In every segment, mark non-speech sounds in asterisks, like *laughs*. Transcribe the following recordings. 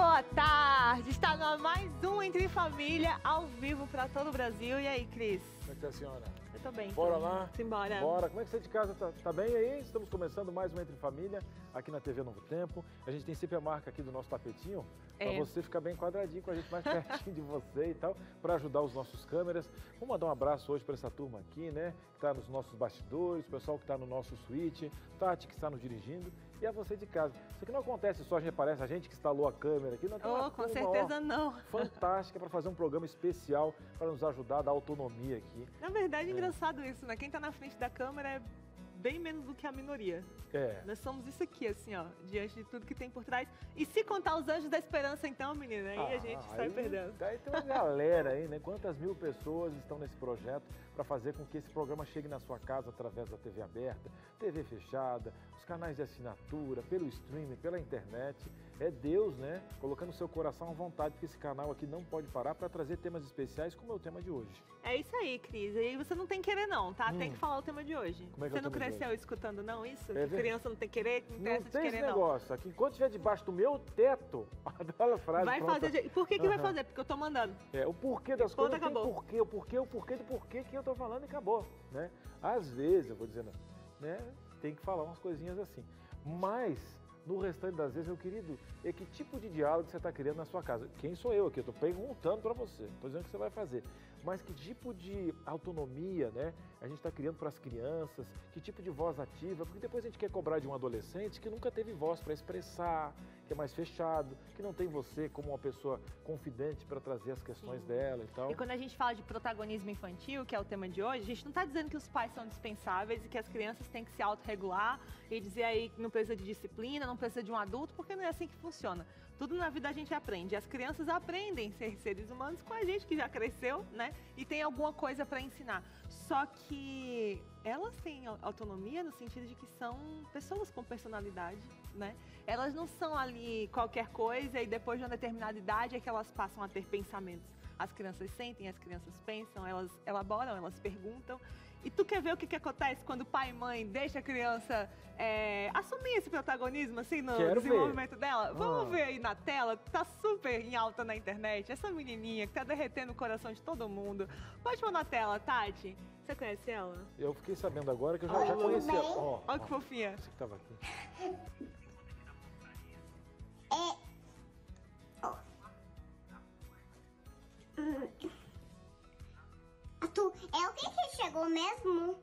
Boa tarde! Está no mais um Entre Família, ao vivo para todo o Brasil. E aí, Cris? Como é que tá a senhora? Eu tô bem. Bora lá? Simbora. Bora. Como é que você de casa tá, tá bem aí? Estamos começando mais um Entre Família aqui na TV Novo Tempo. A gente tem sempre a marca aqui do nosso tapetinho para É. você ficar bem quadradinho com a gente, mais *laughs* pertinho de você e tal, para ajudar os nossos câmeras. Vamos mandar um abraço hoje para essa turma aqui, né? Que tá nos nossos bastidores, o pessoal que tá no nosso suíte, Tati que está nos dirigindo e a você de casa. Isso aqui não acontece só, a gente aparece, a gente que instalou a câmera aqui, não tem uma Oh, com certeza ó, não. fantástica para fazer um programa especial para nos ajudar a dar autonomia aqui. Na verdade, é engraçado isso, né? Quem tá na frente da câmera é bem menos do que a minoria. É. Nós somos isso aqui, assim, ó, diante de tudo que tem por trás. E se contar os anjos da esperança, então, menina, aí a gente sai perdendo. Aí tem uma galera aí, né? Quantas mil pessoas estão nesse projeto para fazer com que esse programa chegue na sua casa através da TV aberta, TV fechada, os canais de assinatura, pelo streaming, pela internet. É Deus, né? Colocando seu coração à vontade, porque esse canal aqui não pode parar para trazer temas especiais, como é o tema de hoje. É isso aí, Cris. E você não tem que querer, não, tá? Tem Hum. que falar o tema de hoje. Como é que é você não cresceu escutando, não, isso? É criança não tem que querer, não Não tem esse querer, não. negócio aqui. Enquanto estiver debaixo do meu teto, *laughs* adoro a frase Vai pronta. fazer. de- Por que, que vai Aham. fazer? Porque eu tô mandando. É, o porquê das Ponto, coisas tem acabou. porquê, o porquê, o porquê do porquê que eu tô falando e acabou, né? Às vezes, eu vou dizendo, né, tem que falar umas coisinhas assim. Mas, no restante das vezes, meu querido, é que tipo de diálogo você está criando na sua casa? Quem sou eu aqui? Eu tô perguntando para você, tô dizendo o que você vai fazer. Mas que tipo de autonomia, né, a gente está criando para as crianças? Que tipo de voz ativa? Porque depois a gente quer cobrar de um adolescente que nunca teve voz para expressar, que é mais fechado, que não tem você como uma pessoa confidente para trazer as questões Sim. dela e tal. E quando a gente fala de protagonismo infantil, que é o tema de hoje, a gente não está dizendo que os pais são dispensáveis e que as crianças têm que se autorregular e dizer aí que não precisa de disciplina, não precisa de um adulto, porque não é assim que funciona. Tudo na vida a gente aprende. As crianças aprendem ser seres humanos com a gente que já cresceu, né? E tem alguma coisa para ensinar. Só que elas têm au- autonomia no sentido de que são pessoas com personalidade, né? Elas não são ali qualquer coisa e depois de uma determinada idade é que elas passam a ter pensamentos. As crianças sentem, as crianças pensam, elas elaboram, elas perguntam. E tu quer ver o que, que acontece quando pai e mãe deixam a criança é, assumir esse protagonismo, assim, no Quero ver. desenvolvimento dela? Vamos Ah. ver aí na tela, tá super em alta na internet, essa menininha que tá derretendo o coração de todo mundo. Pode pôr na tela, Tati. Você conhece ela? Eu fiquei sabendo agora que eu já, Oi, já conhecia. Ó, Olha que ó, fofinha. Você que tava aqui. É. Ó. Tu, é o que que chegou mesmo?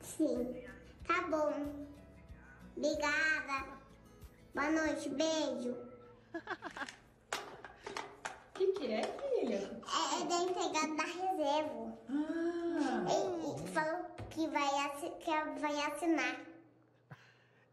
Sim. Tá bom. Obrigada. Boa noite, beijo. O *laughs* que, que é, filha? É, é da entregada da reserva. Ah, Ele falou que vai, que vai assinar.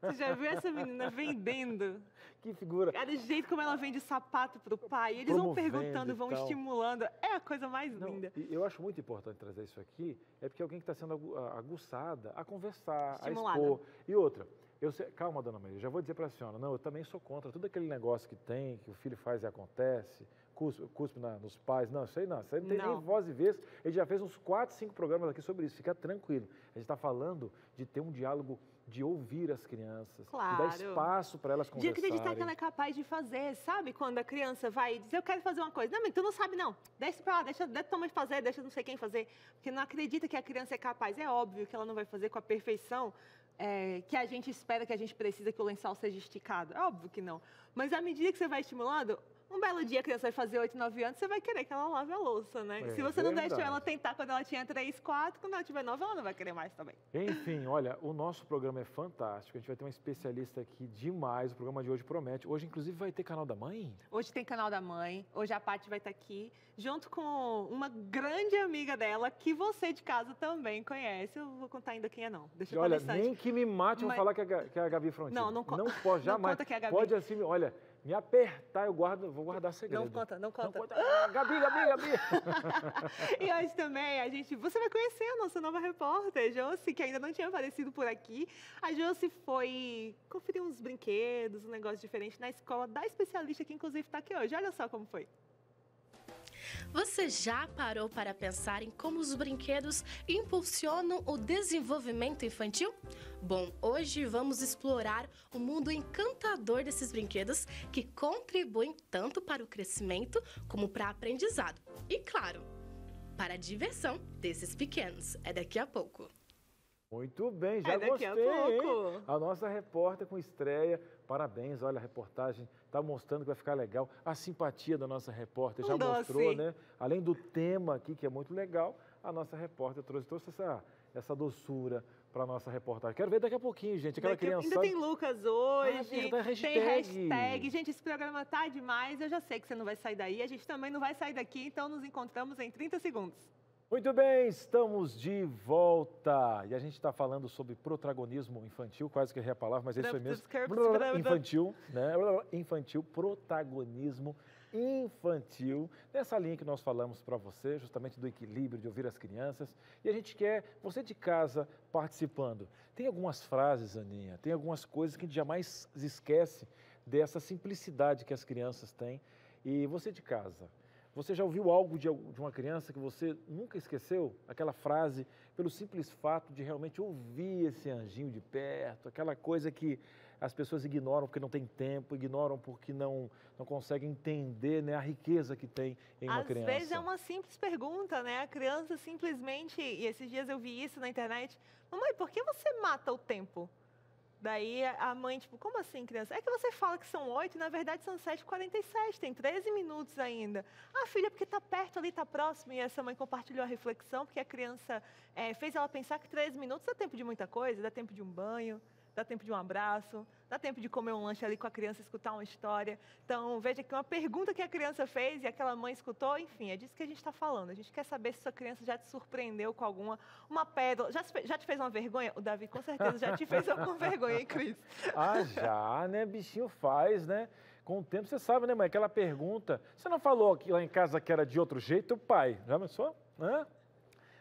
Você já viu essa menina vendendo? Que figura. Cada jeito como ela vende sapato pro pai. Eles vão perguntando, vão estimulando. É a coisa mais Não, linda. eu acho muito importante trazer isso aqui, é porque alguém que está sendo aguçada a conversar, Estimulada. a expor. E outra, eu sei- calma, dona Maria, já vou dizer para a senhora, não, eu também sou contra tudo aquele negócio que tem, que o filho faz e acontece, cuspe, cuspe na- nos pais, não, isso aí não, isso aí não tem Não. nem voz e vez. Ele já fez uns 4, 5 programas aqui sobre isso, fica tranquilo. A gente está falando de ter um diálogo, de ouvir as crianças, de Claro. dar espaço para elas De conversarem. acreditar que ela é capaz de fazer, sabe? Quando a criança vai dizer, eu quero fazer uma coisa. Não, mas tu não sabe, não. Deixa pra lá, deixa, deixa tua mãe fazer, deixa não sei quem fazer. Porque não acredita que a criança é capaz. É óbvio que ela não vai fazer com a perfeição é, que a gente espera, que a gente precisa que o lençol seja esticado. É óbvio que não. Mas à medida que você vai estimulando, um belo dia a criança vai fazer 8, 9 anos, você vai querer que ela lave a louça, né? É Se você não deixou verdade. ela tentar quando ela tinha 3, 4, quando ela tiver 9, ela não vai querer mais também. Enfim, olha, o nosso programa é fantástico. A gente vai ter uma especialista aqui demais. O programa de hoje promete. Hoje, inclusive, vai ter canal da mãe. Hoje tem canal da mãe, hoje a Paty vai estar aqui, junto com uma grande amiga dela, que você de casa também conhece. Eu vou contar ainda quem é não. Deixa eu olha, nem que me mate, eu vou Mas- falar que é, que é a Gabi Frontin. Não, não Não pode, não conta que é a Gabi. Pode assim, olha, me apertar, eu guardo, vou guardar segredo. Não conta, não conta. Ah, Gabi, Gabi, Gabi. *laughs* E hoje também a gente, você vai conhecer a nossa nova repórter, Josi, que ainda não tinha aparecido por aqui. A Josi foi conferir uns brinquedos, um negócio diferente na escola da especialista que inclusive está aqui hoje. Olha só como foi. Você já parou para pensar em como os brinquedos impulsionam o desenvolvimento infantil? Bom, hoje vamos explorar o mundo encantador desses brinquedos que contribuem tanto para o crescimento como para o aprendizado. E claro, para a diversão desses pequenos. É daqui a pouco. Muito bem, já É daqui a gostei, hein? pouco. A nossa repórter com estreia. Parabéns, olha a reportagem, está mostrando que vai ficar legal. A simpatia da nossa repórter já doce. mostrou, né? Além do tema aqui, que é muito legal, a nossa repórter trouxe, trouxe essa, essa doçura para a nossa reportagem. Quero ver daqui a pouquinho, gente. Aquela Daqui- criança. Ainda tem Lucas hoje, Ah, verdade, tem hashtag. hashtag. Gente, esse programa tá demais. Eu já sei que você não vai sair daí. A gente também não vai sair daqui, então nos encontramos em 30 segundos. Muito bem, estamos de volta. E a gente está falando sobre protagonismo infantil, quase que errei a palavra, mas é isso aí mesmo. Infantil, né? Infantil, protagonismo infantil. Nessa linha que nós falamos para você, justamente do equilíbrio de ouvir as crianças. E a gente quer você de casa participando. Tem algumas frases, Aninha, tem algumas coisas que a gente jamais esquece dessa simplicidade que as crianças têm. E você de casa, você já ouviu algo de, de uma criança que você nunca esqueceu? Aquela frase, pelo simples fato de realmente ouvir esse anjinho de perto, aquela coisa que as pessoas ignoram porque não tem tempo, ignoram porque não, não conseguem entender né, a riqueza que tem em uma Às criança. vezes é uma simples pergunta, né? A criança simplesmente, e esses dias eu vi isso na internet, mamãe, por que você mata o tempo? Daí a mãe, tipo, como assim, criança? É que você fala que são oito, na verdade são 7h47, tem 13 minutos ainda. Ah, filha, porque tá perto ali, tá próximo. E essa mãe compartilhou a reflexão, porque a criança eh, fez ela pensar que 13 minutos dá tempo de muita coisa, dá tempo de um banho, dá tempo de um abraço, dá tempo de comer um lanche ali com a criança, escutar uma história. Então, veja que uma pergunta que a criança fez e aquela mãe escutou, enfim, é disso que a gente está falando. A gente quer saber se sua criança já te surpreendeu com alguma uma pérola. Já, já te fez uma vergonha? O Davi com certeza já te fez *laughs* alguma vergonha, hein, Cris? Ah, já, né? Bichinho faz, né? Com o tempo, você sabe, né, mãe? Aquela pergunta. Você não falou que lá em casa que era de outro jeito, o pai? Já pensou? Hã?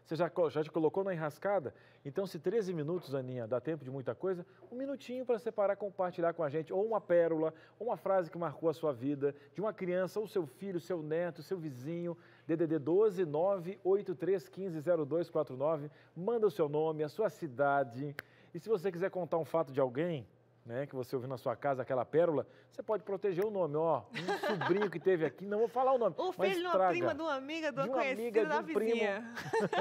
Você já, já te colocou na enrascada? Então, se 13 minutos, Aninha, dá tempo de muita coisa, um minutinho para separar, compartilhar com a gente, ou uma pérola, ou uma frase que marcou a sua vida, de uma criança, ou seu filho, seu neto, seu vizinho, DDD 12 983 15 0249. Manda o seu nome, a sua cidade. E se você quiser contar um fato de alguém, né, que você ouviu na sua casa, aquela pérola, você pode proteger o nome. Ó, um sobrinho que teve aqui, não vou falar o nome, O mas filho de uma traga. prima, de uma amiga, de uma De uma conhecida, amiga, de da um vizinha.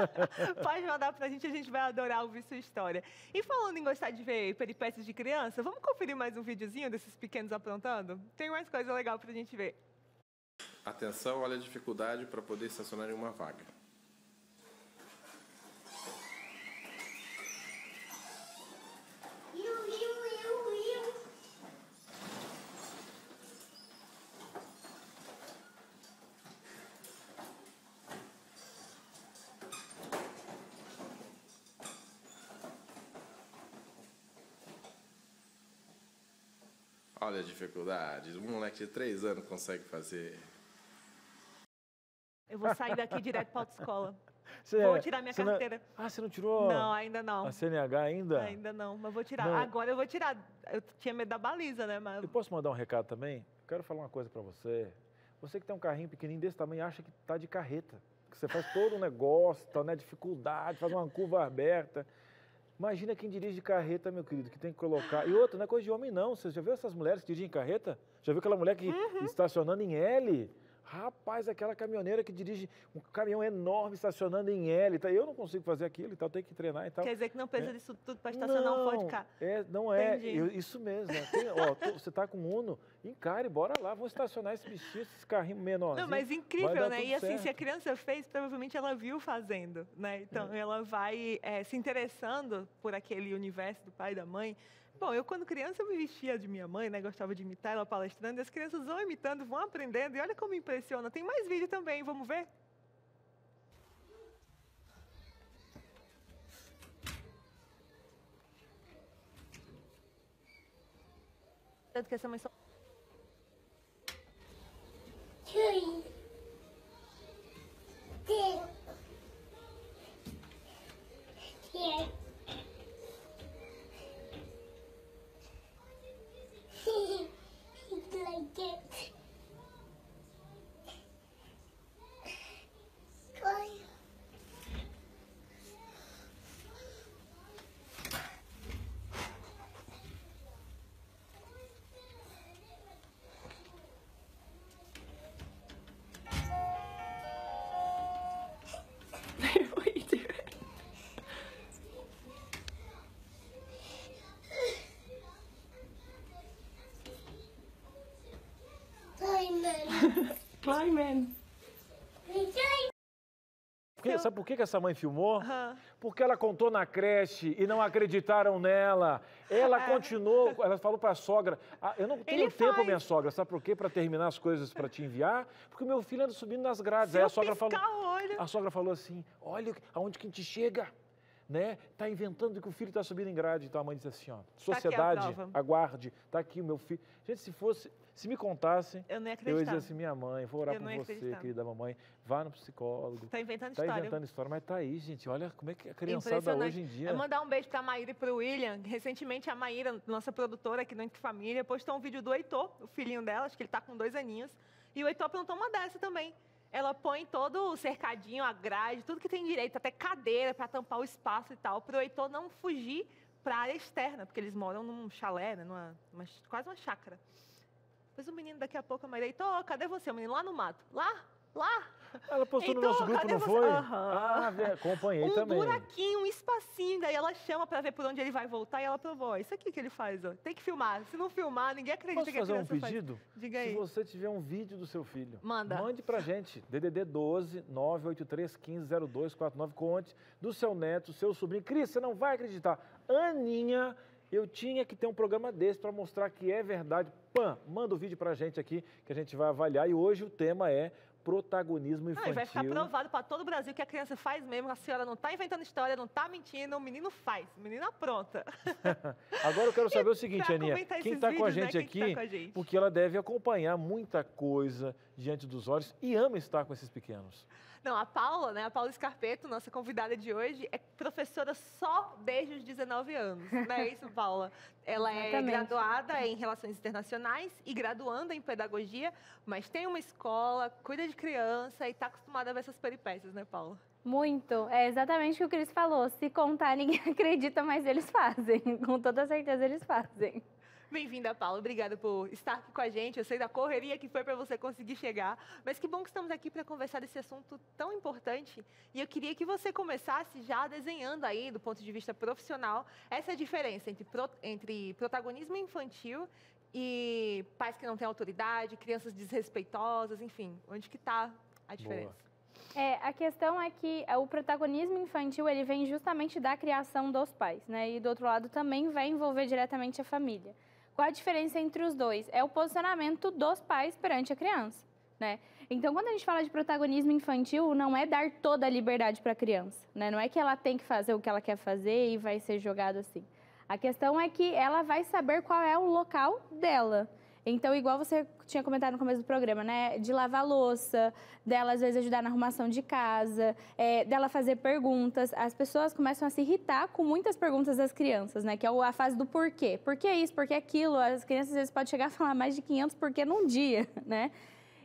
*laughs* Pode mandar pra gente, a gente vai adorar ouvir sua história. E falando em gostar de ver peripécias de criança, vamos conferir mais um videozinho desses pequenos aprontando? Tem mais coisa legal pra gente ver. Atenção, olha a dificuldade para poder estacionar em uma vaga. Olha a dificuldade. Um moleque de 3 anos consegue fazer. Eu vou sair daqui direto pra autoescola. *laughs* Você- Vou tirar minha você não- carteira. Ah, você não tirou Não, ainda não. a CNH ainda? Ainda não, mas vou tirar. Não. Agora eu vou tirar. Eu tinha medo da baliza, né? Mas Eu posso mandar um recado também? Quero falar uma coisa para você. Você que tem um carrinho pequenininho desse tamanho acha que tá de carreta. Que você faz todo um negócio, tá né, dificuldade, faz uma curva aberta. Imagina quem dirige carreta, meu querido, que tem que colocar. E outra, não é coisa de homem, não. Você já viu essas mulheres que dirigem carreta? Já viu aquela mulher que Uhum. estacionando em L? Rapaz, aquela caminhoneira que dirige um caminhão enorme estacionando em L. Tá? Eu não consigo fazer aquilo e tal, tenho que treinar e tal. quer dizer que não precisa É. disso tudo pra estacionar um Ford Ka. É, não é, eu- isso mesmo. é. Tem- ó, tô- você tá com Uno, encare, bora lá, vamos estacionar esse bichinho, esse carrinho menor. Não, mas incrível, né? E assim, se a certo. criança fez, provavelmente ela viu fazendo, né? Então, É. ela vai eh, se interessando por aquele universo do pai e da mãe. Bom, eu quando criança eu me vestia de minha mãe, né? Gostava de imitar ela palestrando. E as crianças vão imitando, vão aprendendo. E olha como impressiona. Tem mais vídeo também, vamos ver? Tanto que essa mãe só... Three. Join, man. Porque- sabe por que essa mãe filmou? Porque ela contou na creche e não acreditaram nela. Ela *laughs* continuou, ela falou para a sogra: "Ah, Eu não tenho Ele tempo, faz. minha sogra, sabe por quê? Para terminar as coisas para te enviar, porque o meu filho anda subindo nas grades. Se Aí a sogra falou. A sogra falou assim: Olha aonde que a gente chega. Né? Tá inventando que o filho está subindo em grade. Então a mãe disse assim: ó, a Sociedade, prova. aguarde, tá aqui o meu filho. Gente, se fosse, se me contassem, Eu não ia eu ia dizer assim: Minha mãe, vou orar Eu por você, querida mamãe. Vá no psicólogo. Tá inventando Tá história. inventando história, mas tá aí, gente. Olha como é que a criançada hoje em dia. Eu mandar um beijo pra Maíra e pro William. Recentemente, a Maíra, nossa produtora aqui no Entre Família, postou um vídeo do Heitor, o filhinho dela, acho que ele tá com dois aninhos. E o Heitor perguntou uma dessa também. Ela põe todo o cercadinho, a grade, tudo que tem direito, até cadeira para tampar o espaço e tal, pro Heitor não fugir pra área externa, porque eles moram num chalé, né, numa, numa- quase uma chácara. Depois o menino, daqui a pouco, a Maíra, Heitor, cadê você? O menino lá no mato. Lá, lá. Ela postou no Heitor, nosso grupo, não você? foi? Aham. Ah, acompanhei um também. buraquinho, um espacinho. Daí ela chama pra ver por onde ele vai voltar e ela provou. Isso aqui que ele faz, ó. Tem que filmar. Se não filmar, ninguém acredita Posso que a fazer um criança faz. pedido? Diga Se aí. você tiver um vídeo do seu filho, Manda. mande pra gente. DDD 12 983 15 0249. Conte do seu neto, seu sobrinho. Cris, você não vai acreditar. Aninha, eu tinha que ter um programa desse para mostrar que é verdade. Pã, manda o vídeo pra gente aqui que a gente vai avaliar. E hoje o tema é protagonismo Ah, e infantil. vai ficar provado pra todo o Brasil que a criança faz mesmo. A senhora não tá inventando história, não tá mentindo. O menino faz. O menino apronta. *laughs* Agora eu quero saber o seguinte, *laughs* Aninha. Quem está com a né, gente tá aqui, com a gente? porque ela deve acompanhar muita coisa diante dos olhos e ama estar com esses pequenos. Não, a Paula, né? A Paula Scarpeto, nossa convidada de hoje, é professora só desde os 19 anos. Não é isso, Paula? Ela é Exatamente. graduada em Relações Internacionais e graduanda em Pedagogia, mas tem uma escola, cuida de criança e está acostumada a ver essas peripécias, né, Paula? Muito. É exatamente o que o Cris falou. Se contar, ninguém *laughs* acredita, mas eles fazem. Com toda certeza eles fazem. Bem-vinda, Paula. Obrigada por estar aqui com a gente. Eu sei da correria que foi para você conseguir chegar, mas que bom que estamos aqui para conversar desse assunto tão importante. E eu queria que você começasse já desenhando aí, do ponto de vista profissional, essa diferença entre, pro- entre protagonismo infantil e pais que não têm autoridade, crianças desrespeitosas, enfim, onde que está a diferença? É, a questão é que é, o protagonismo infantil ele vem justamente da criação dos pais, né? E do outro lado também vai envolver diretamente a família. Qual a diferença entre os dois? É o posicionamento dos pais perante a criança, né? Então, quando a gente fala de protagonismo infantil, não é dar toda a liberdade para a criança, né? Não é que ela tem que fazer o que ela quer fazer e vai ser jogado assim. A questão é que ela vai saber qual é o local dela. Então, igual você tinha comentado no começo do programa, né? De lavar louça, dela às vezes ajudar na arrumação de casa, é, dela fazer perguntas. As pessoas começam a se irritar com muitas perguntas das crianças, né? Que é a fase do porquê. Por que isso? Por que aquilo? As crianças às vezes podem chegar a falar mais de 500 porquê num dia, *laughs* né?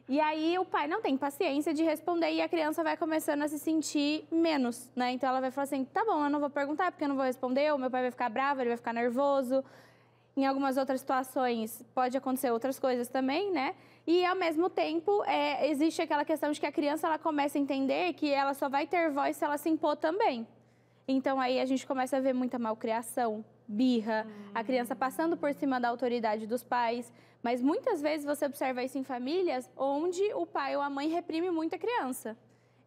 E aí o pai não tem paciência de responder e a criança vai começando a se sentir menos, né? Então ela vai falar assim: tá bom, eu não vou perguntar porque eu não vou responder, o meu pai vai ficar bravo, ele vai ficar nervoso. Em algumas outras situações pode acontecer outras coisas também, né? E ao mesmo tempo é, existe aquela questão de que a criança ela começa a entender que ela só vai ter voz se ela se impor também. Então aí a gente começa a ver muita malcriação, birra, a criança passando por cima da autoridade dos pais. Mas muitas vezes você observa isso em famílias onde o pai ou a mãe reprime muito a criança.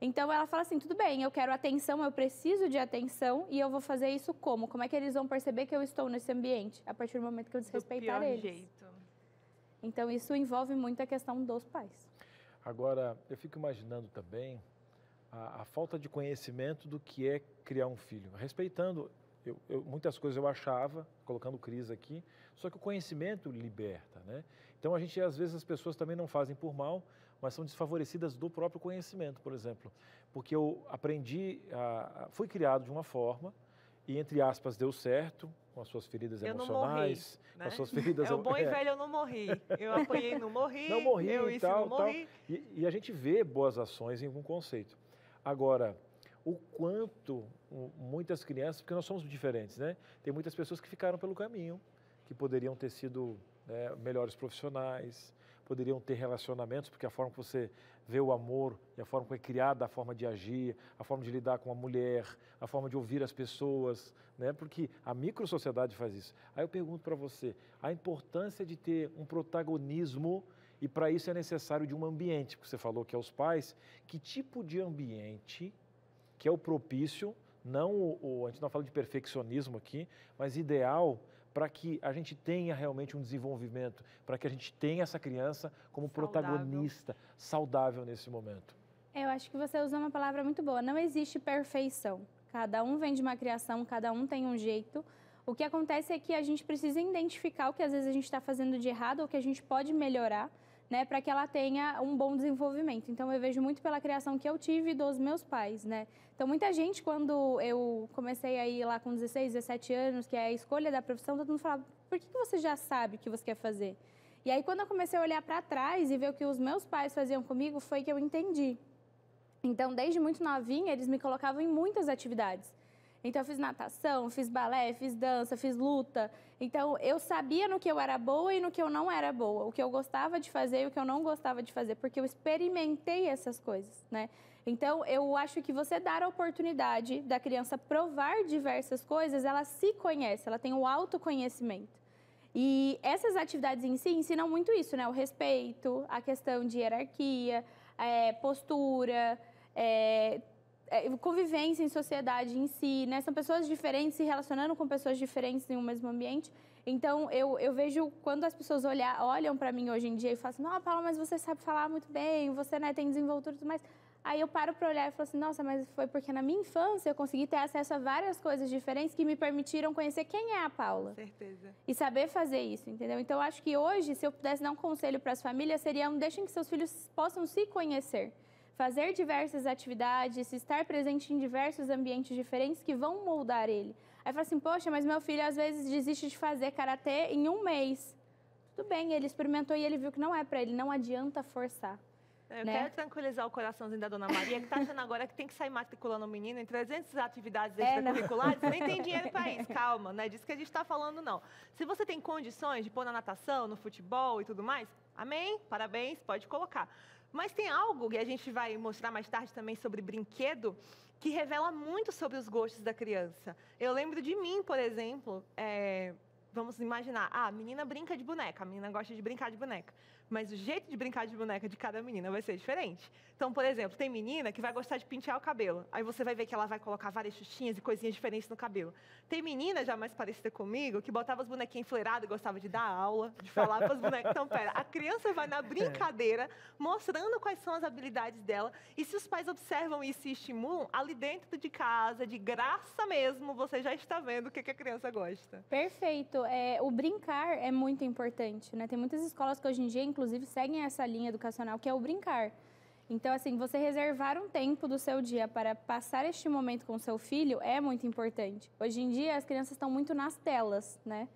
Então ela fala assim: tudo bem, eu quero atenção, eu preciso de atenção e eu vou fazer isso como? Como é que eles vão perceber que eu estou nesse ambiente? A partir do momento que eu Do desrespeitar pior eles. jeito. Então isso envolve muito a questão dos pais. Agora, eu fico imaginando também a, a falta de conhecimento do que é criar um filho. Respeitando, eu- eu- muitas coisas eu achava, colocando Cris aqui, só que o conhecimento liberta, né? Então, a gente, às vezes, as pessoas também não fazem por mal, mas são desfavorecidas do próprio conhecimento, por exemplo. Porque eu aprendi, a- fui criado de uma forma, e, entre aspas, deu certo, com as suas feridas Eu não morri, emocionais, com né? as suas feridas... *laughs* É o bom e é, velho, eu não morri. Eu apanhei, não morri. Não morri Eu e tal, não tal. morri. E, e a gente vê boas ações em algum conceito. Agora, o quanto muitas crianças, porque nós somos diferentes, né? Tem muitas pessoas que ficaram pelo caminho, que poderiam ter sido né, melhores profissionais, poderiam ter relacionamentos, porque a forma que você vê o amor e a forma como é criada, a forma de agir, a forma de lidar com a mulher, a forma de ouvir as pessoas, né? Porque a microsociedade faz isso. Aí eu pergunto para você, a importância de ter um protagonismo E para isso é necessário de um ambiente, porque você falou que é os pais. Que tipo de ambiente que é o propício, não o, o- a gente não fala de perfeccionismo aqui, mas ideal para que a gente tenha realmente um desenvolvimento, para que a gente tenha essa criança como Saudável. protagonista, saudável nesse momento. Eu acho que você usou uma palavra muito boa. Não existe perfeição. Cada um vem de uma criação, cada um tem um jeito. O que acontece é que a gente precisa identificar o que às vezes a gente está fazendo de errado ou que a gente pode melhorar, né, para que ela tenha um bom desenvolvimento. Então eu vejo muito pela criação que eu tive dos meus pais, né? Então muita gente quando eu comecei a ir lá com 16, 17 anos, que é a escolha da profissão, todo mundo falava: "Por que você já sabe o que você quer fazer?" E aí quando eu comecei a olhar para trás e ver o que os meus pais faziam comigo, foi que eu entendi. Então, desde muito novinha, eles me colocavam em muitas atividades. Então, eu fiz natação, fiz balé, fiz dança, fiz luta. Então, eu sabia no que eu era boa e no que eu não era boa, o que eu gostava de fazer e o que eu não gostava de fazer, porque eu experimentei essas coisas, né? Então, eu acho que você dar a oportunidade da criança provar diversas coisas, ela se conhece, ela tem o autoconhecimento. E essas atividades em si ensinam muito isso, né? O respeito, a questão de hierarquia, eh, postura, eh, convivência em sociedade em si, né? São pessoas diferentes se relacionando com pessoas diferentes em um mesmo ambiente. Então, eu, eu vejo quando as pessoas olhar, olham para mim hoje em dia e falam assim, não, Paula, mas você sabe falar muito bem, você né, tem desenvoltura e tudo mais. Aí eu paro para olhar e falo assim, nossa, mas foi porque na minha infância eu consegui ter acesso a várias coisas diferentes que me permitiram conhecer quem é a Paula Certeza. e saber fazer isso, entendeu? Então, eu acho que hoje, se eu pudesse dar um conselho para as famílias, seria um, deixem que seus filhos possam se conhecer. Fazer diversas atividades, estar presente em diversos ambientes diferentes que vão moldar ele. Aí fala assim, poxa, mas meu filho às vezes desiste de fazer karatê em um mês. Tudo bem, ele experimentou e ele viu que não é para ele, não adianta forçar. Eu né? quero tranquilizar o coraçãozinho da dona Maria, que está achando agora que tem que sair matriculando o menino em 300 atividades É, extracurriculares, nem tem dinheiro para *laughs* isso. Calma, não é disso que a gente está falando, não. Se você tem condições de pôr na natação, no futebol e tudo mais, amém, parabéns, pode colocar. Mas tem algo, e a gente vai mostrar mais tarde também sobre brinquedo, que revela muito sobre os gostos da criança. Eu lembro de mim, por exemplo, é, vamos imaginar, ah, a menina brinca de boneca, a menina gosta de brincar de boneca. Mas o jeito de brincar de boneca de cada menina vai ser diferente. Então, por exemplo, tem menina que vai gostar de pentear o cabelo. Aí você vai ver que ela vai colocar várias xuxinhas e coisinhas diferentes no cabelo. Tem menina já mais parecida comigo que botava as bonequinhas enfileiradas e gostava de dar aula, de falar para as bonecas. Então, pera, a criança vai na *laughs* brincadeira mostrando quais são as habilidades dela. E se os pais observam isso e estimulam, ali dentro de casa, de graça mesmo, você já está vendo o que, que a criança gosta. Perfeito. É, o brincar é muito importante, né? Tem muitas escolas que hoje em dia, inclusive, seguem essa linha educacional, que é o brincar. Então, assim, você reservar um tempo do seu dia para passar este momento com o seu filho é muito importante. Hoje em dia, as crianças estão muito nas telas, né?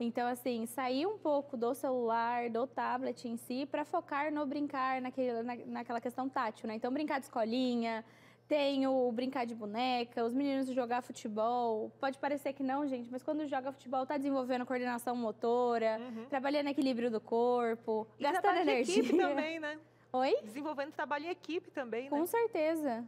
Então, assim, sair um pouco do celular, do tablet em si, para focar no brincar, naquele, na, naquela questão tátil, né? Então, brincar de escolinha, tem o brincar de boneca, os meninos jogar futebol. Pode parecer que não, gente, mas quando joga futebol, tá desenvolvendo coordenação motora, trabalhando equilíbrio do corpo, E gastando energia. equipe também, né? *laughs* Oi? Desenvolvendo trabalho em equipe também, né? Com certeza.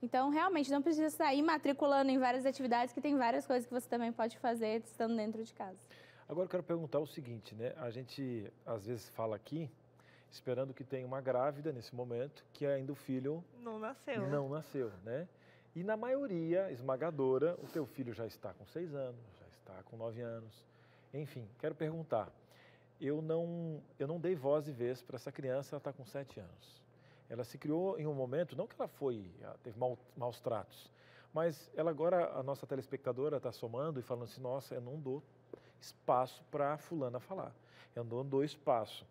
Então, realmente, não precisa sair matriculando em várias atividades, que tem várias coisas que você também pode fazer estando dentro de casa. Agora eu quero perguntar o seguinte, né? A gente às vezes fala aqui, esperando que tenha uma grávida nesse momento, que ainda o filho Não nasceu. não nasceu, né? E na maioria esmagadora, o teu filho já está com seis anos, já está com nove anos. Enfim, quero perguntar. Eu não, eu não dei voz e vez para essa criança, ela está com sete anos. Ela se criou em um momento, não que ela foi, ela teve mau- maus tratos, mas ela agora, a nossa telespectadora está somando e falando assim, nossa, eu não dou espaço para fulana falar. Eu não dou espaço.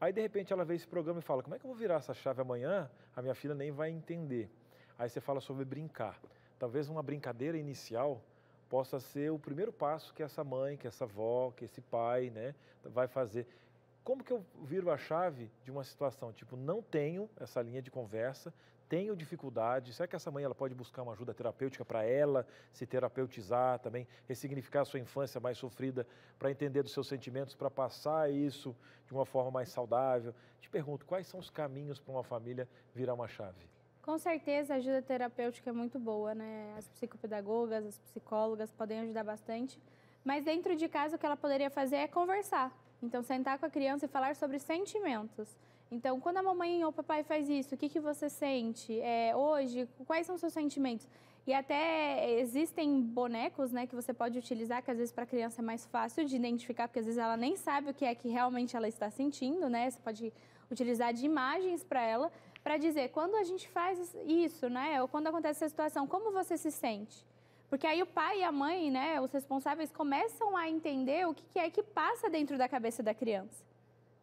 Aí, de repente, ela vê esse programa e fala, como é que eu vou virar essa chave amanhã? A minha filha nem vai entender. Aí você fala sobre brincar. Talvez uma brincadeira inicial possa ser o primeiro passo que essa mãe, que essa avó, que esse pai, né, vai fazer. Como que eu viro a chave de uma situação? Tipo, não tenho essa linha de conversa, tenho dificuldade. Será que essa mãe ela pode buscar uma ajuda terapêutica para ela se terapeutizar também, ressignificar a sua infância mais sofrida, para entender dos seus sentimentos, para passar isso de uma forma mais saudável? Te pergunto, quais são os caminhos para uma família virar uma chave? Com certeza, a ajuda terapêutica é muito boa, né? As psicopedagogas, as psicólogas podem ajudar bastante. Mas dentro de casa, o que ela poderia fazer é conversar. Então, sentar com a criança e falar sobre sentimentos. Então, quando a mamãe ou o papai faz isso, o que, que você sente? É, hoje, quais são seus sentimentos? E até existem bonecos, né, que você pode utilizar, que às vezes para a criança é mais fácil de identificar, porque às vezes ela nem sabe o que é que realmente ela está sentindo, né? Você pode utilizar de imagens para ela, para dizer quando a gente faz isso, né, ou quando acontece essa situação, como você se sente? Porque aí o pai e a mãe, né, os responsáveis, começam a entender o que é que passa dentro da cabeça da criança.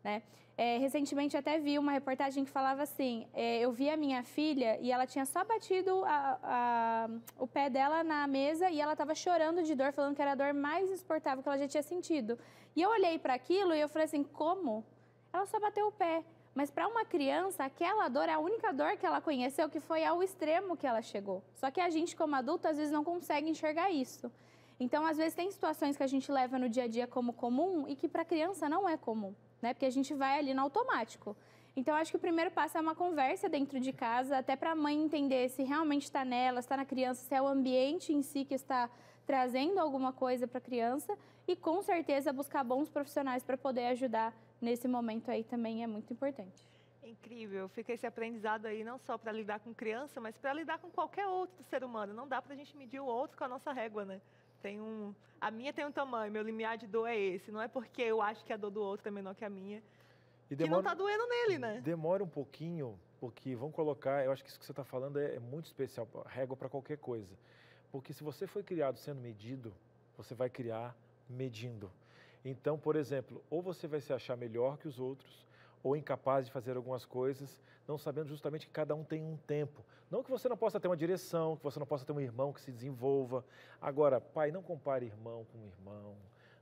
Né? É, recentemente até vi uma reportagem que falava assim: é, eu vi a minha filha e ela tinha só batido a, a, o pé dela na mesa e ela estava chorando de dor, falando que era a dor mais insuportável que ela já tinha sentido. E eu olhei para aquilo e eu falei assim: como? Ela só bateu o pé. Mas para uma criança, aquela dor é a única dor que ela conheceu, que foi ao extremo que ela chegou. Só que a gente, como adulto, às vezes não consegue enxergar isso. Então, às vezes, tem situações que a gente leva no dia a dia como comum e que para a criança não é comum, né? Porque a gente vai ali no automático. Então, acho que o primeiro passo é uma conversa dentro de casa, até para a mãe entender se realmente está nela, está na criança, se é o ambiente em si que está trazendo alguma coisa para a criança e, com certeza, buscar bons profissionais para poder ajudar nesse momento aí também é muito importante. Incrível, fica esse aprendizado aí não só para lidar com criança, mas para lidar com qualquer outro ser humano. Não dá para a gente medir o outro com a nossa régua, né? Tem um, a minha tem um tamanho, meu limiar de dor é esse. Não é porque eu acho que a dor do outro é menor que a minha, E que não está doendo nele, né? Demora um pouquinho, porque vamos colocar, eu acho que isso que você está falando é, é muito especial, régua para qualquer coisa. Porque se você foi criado sendo medido, você vai criar medindo. Então, por exemplo, ou você vai se achar melhor que os outros, ou incapaz de fazer algumas coisas, não sabendo justamente que cada um tem um tempo. Não que você não possa ter uma direção, que você não possa ter um irmão que se desenvolva. Agora, pai, não compare irmão com irmão.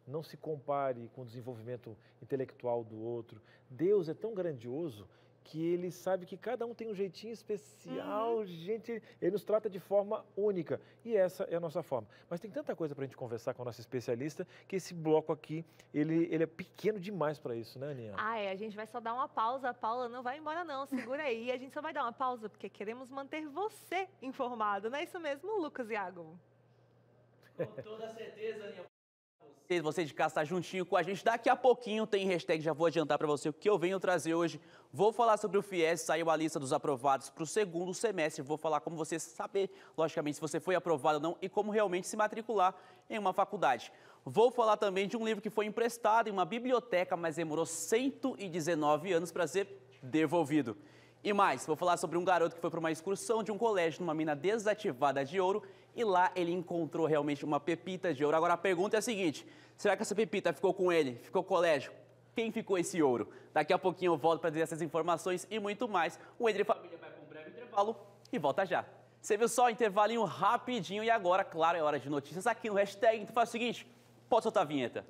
Não se compare com o desenvolvimento intelectual do outro. Deus é tão grandioso que ele sabe que cada um tem um jeitinho especial, uhum. gente, ele nos trata de forma única e essa é a nossa forma. Mas tem tanta coisa para a gente conversar com a nossa especialista que esse bloco aqui, ele, ele é pequeno demais para isso, né, Aninha? Ah, é, a gente vai só dar uma pausa, a Paula não vai embora não, segura aí, a gente só vai dar uma pausa porque queremos manter você informado, não é isso mesmo, Lucas Iago? Com toda certeza, Aninha você de casa está juntinho com a gente. Daqui a pouquinho tem hashtag, já vou adiantar para você o que eu venho trazer hoje. Vou falar sobre o FIES, saiu a lista dos aprovados para o segundo semestre. Vou falar como você saber, logicamente, se você foi aprovado ou não e como realmente se matricular em uma faculdade. Vou falar também de um livro que foi emprestado em uma biblioteca, mas demorou 119 anos para ser devolvido. E mais, vou falar sobre um garoto que foi para uma excursão de um colégio numa mina desativada de ouro e lá ele encontrou realmente uma pepita de ouro. Agora a pergunta é a seguinte: será que essa pepita ficou com ele? Ficou colégio? Quem ficou esse ouro? Daqui a pouquinho eu volto para dizer essas informações e muito mais. O Entre Família vai para um breve intervalo e volta já. Você viu só, intervalinho rapidinho e agora, claro, é hora de notícias aqui no hashtag. Então faz o seguinte, pode soltar a vinheta.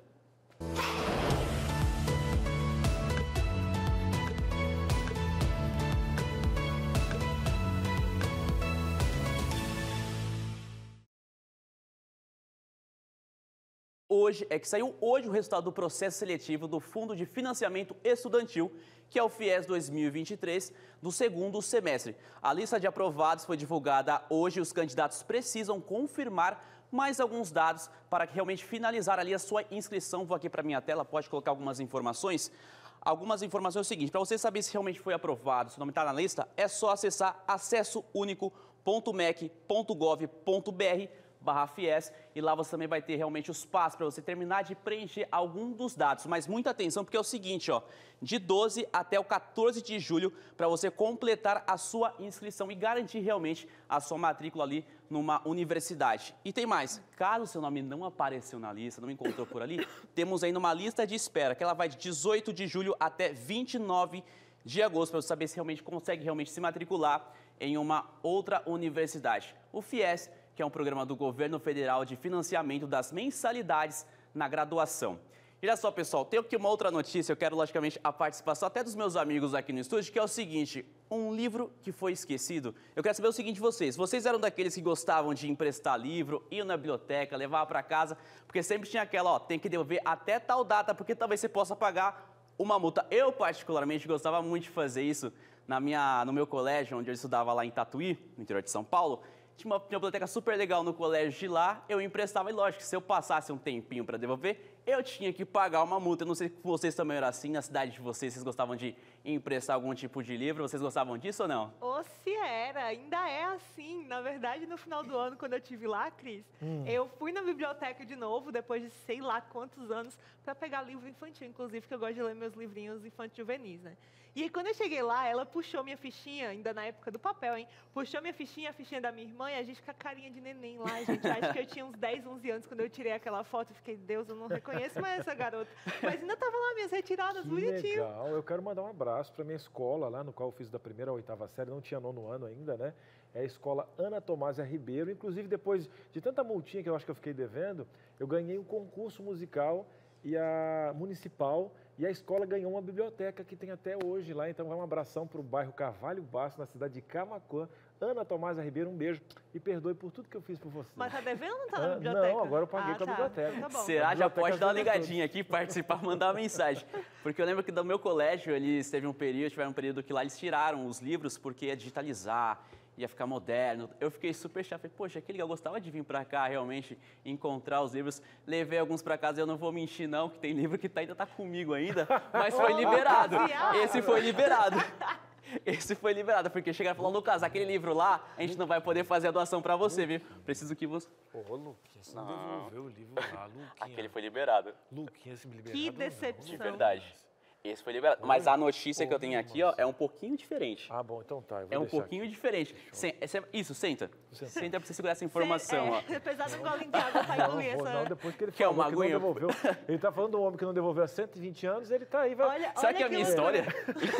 Hoje é que saiu hoje o resultado do processo seletivo do Fundo de Financiamento Estudantil, que é o FIES 2023, do segundo semestre. A lista de aprovados foi divulgada hoje e os candidatos precisam confirmar mais alguns dados para realmente finalizar ali a sua inscrição. Vou aqui para minha tela, pode colocar algumas informações. Algumas informações é o seguinte, para você saber se realmente foi aprovado, se o nome está na lista, é só acessar acessounico.mec.gov.br barra FIES e lá você também vai ter realmente os passos para você terminar de preencher algum dos dados. Mas muita atenção porque é o seguinte, ó, de 12 até o 14 de julho para você completar a sua inscrição e garantir realmente a sua matrícula ali numa universidade. E tem mais, caso seu nome não apareceu na lista, não encontrou por ali, *coughs* temos ainda uma lista de espera que ela vai de 18 de julho até 29 de agosto para você saber se realmente consegue realmente se matricular em uma outra universidade. O FIES que é um programa do governo federal de financiamento das mensalidades na graduação. E olha só, pessoal, tem aqui uma outra notícia, eu quero logicamente a participação até dos meus amigos aqui no estúdio, que é o seguinte, um livro que foi esquecido. Eu quero saber o seguinte de vocês, vocês eram daqueles que gostavam de emprestar livro, ir na biblioteca, levar para casa, porque sempre tinha aquela, ó, tem que devolver até tal data, porque talvez você possa pagar uma multa. Eu particularmente gostava muito de fazer isso na minha, no meu colégio, onde eu estudava lá em Tatuí, no interior de São Paulo, tinha uma, biblioteca super legal no colégio de lá, eu emprestava e lógico, se eu passasse um tempinho para devolver, eu tinha que pagar uma multa. Eu não sei se vocês também eram assim, na cidade de vocês, vocês gostavam de emprestar algum tipo de livro, vocês gostavam disso ou não? Ou se era, ainda é assim. Na verdade, no final do ano, quando eu tive lá, Cris, eu fui na biblioteca de novo, depois de sei lá quantos anos, para pegar livro infantil, inclusive, que eu gosto de ler meus livrinhos infantil juvenis, né? E aí, quando eu cheguei lá, ela puxou minha fichinha, ainda na época do papel, hein? Puxou minha fichinha, a fichinha da minha irmã, e a gente com a carinha de neném lá, gente. Acho que eu tinha uns 10, 11 anos quando eu tirei aquela foto. Eu fiquei, Deus, eu não reconheço mais essa garota. Mas ainda tava lá minhas retiradas, Que bonitinho. legal. Eu quero mandar um abraço para minha escola, lá no qual eu fiz da primeira à oitava série, não tinha nono ano ainda, né? É a escola Ana Tomásia Ribeiro. Inclusive, depois de tanta multinha que eu acho que eu fiquei devendo, eu ganhei um concurso musical e a municipal e a escola ganhou uma biblioteca que tem até hoje lá. Então, vai um abração para o bairro Carvalho Baixo, na cidade de Camacuã. Ana Tomásia Ribeiro, um beijo e perdoe por tudo que eu fiz por você. Mas tá devendo ou não tá Ah, na biblioteca? não, agora eu paguei ah, com a tá. biblioteca. Tá. Será? Já Biblioteca pode dar uma ligadinha aqui, participar, *laughs* mandar uma mensagem. Porque eu lembro que do meu colégio, eles teve um período, tiveram um período que lá eles tiraram os livros porque ia digitalizar, ia ficar moderno. Eu fiquei super chato. Falei, poxa, que legal, eu gostava de vir pra cá realmente encontrar os livros. Levei alguns pra casa, eu não vou mentir não, que tem livro que tá, ainda tá comigo ainda, mas foi *laughs* liberado. Esse foi liberado. *laughs* Esse foi liberado, porque chegaram e falaram, Lucas, aquele livro lá, a gente não vai poder fazer a doação pra você, viu? Preciso que você... Ô, Luquinha, você não devolveu o livro lá, Luquinha. Aquele foi liberado. Luquinha, esse liberado Que não. decepção. De verdade. Esse foi liberado. Mas a notícia que eu tenho aqui, ó, é um pouquinho diferente. Ah, bom, então tá. eu vou É um pouquinho diferente. Sen- é- sen- isso, senta. Senta. Senta pra você segurar essa informação, ó. *laughs* é, Apesar de um golinho de água pra Não, engolir essa... não, depois que ele Quer falou uma que não devolveu. Ele tá falando de um homem que não devolveu há 120 anos, ele tá aí, vai. Olha, Sabe olha que é a minha história?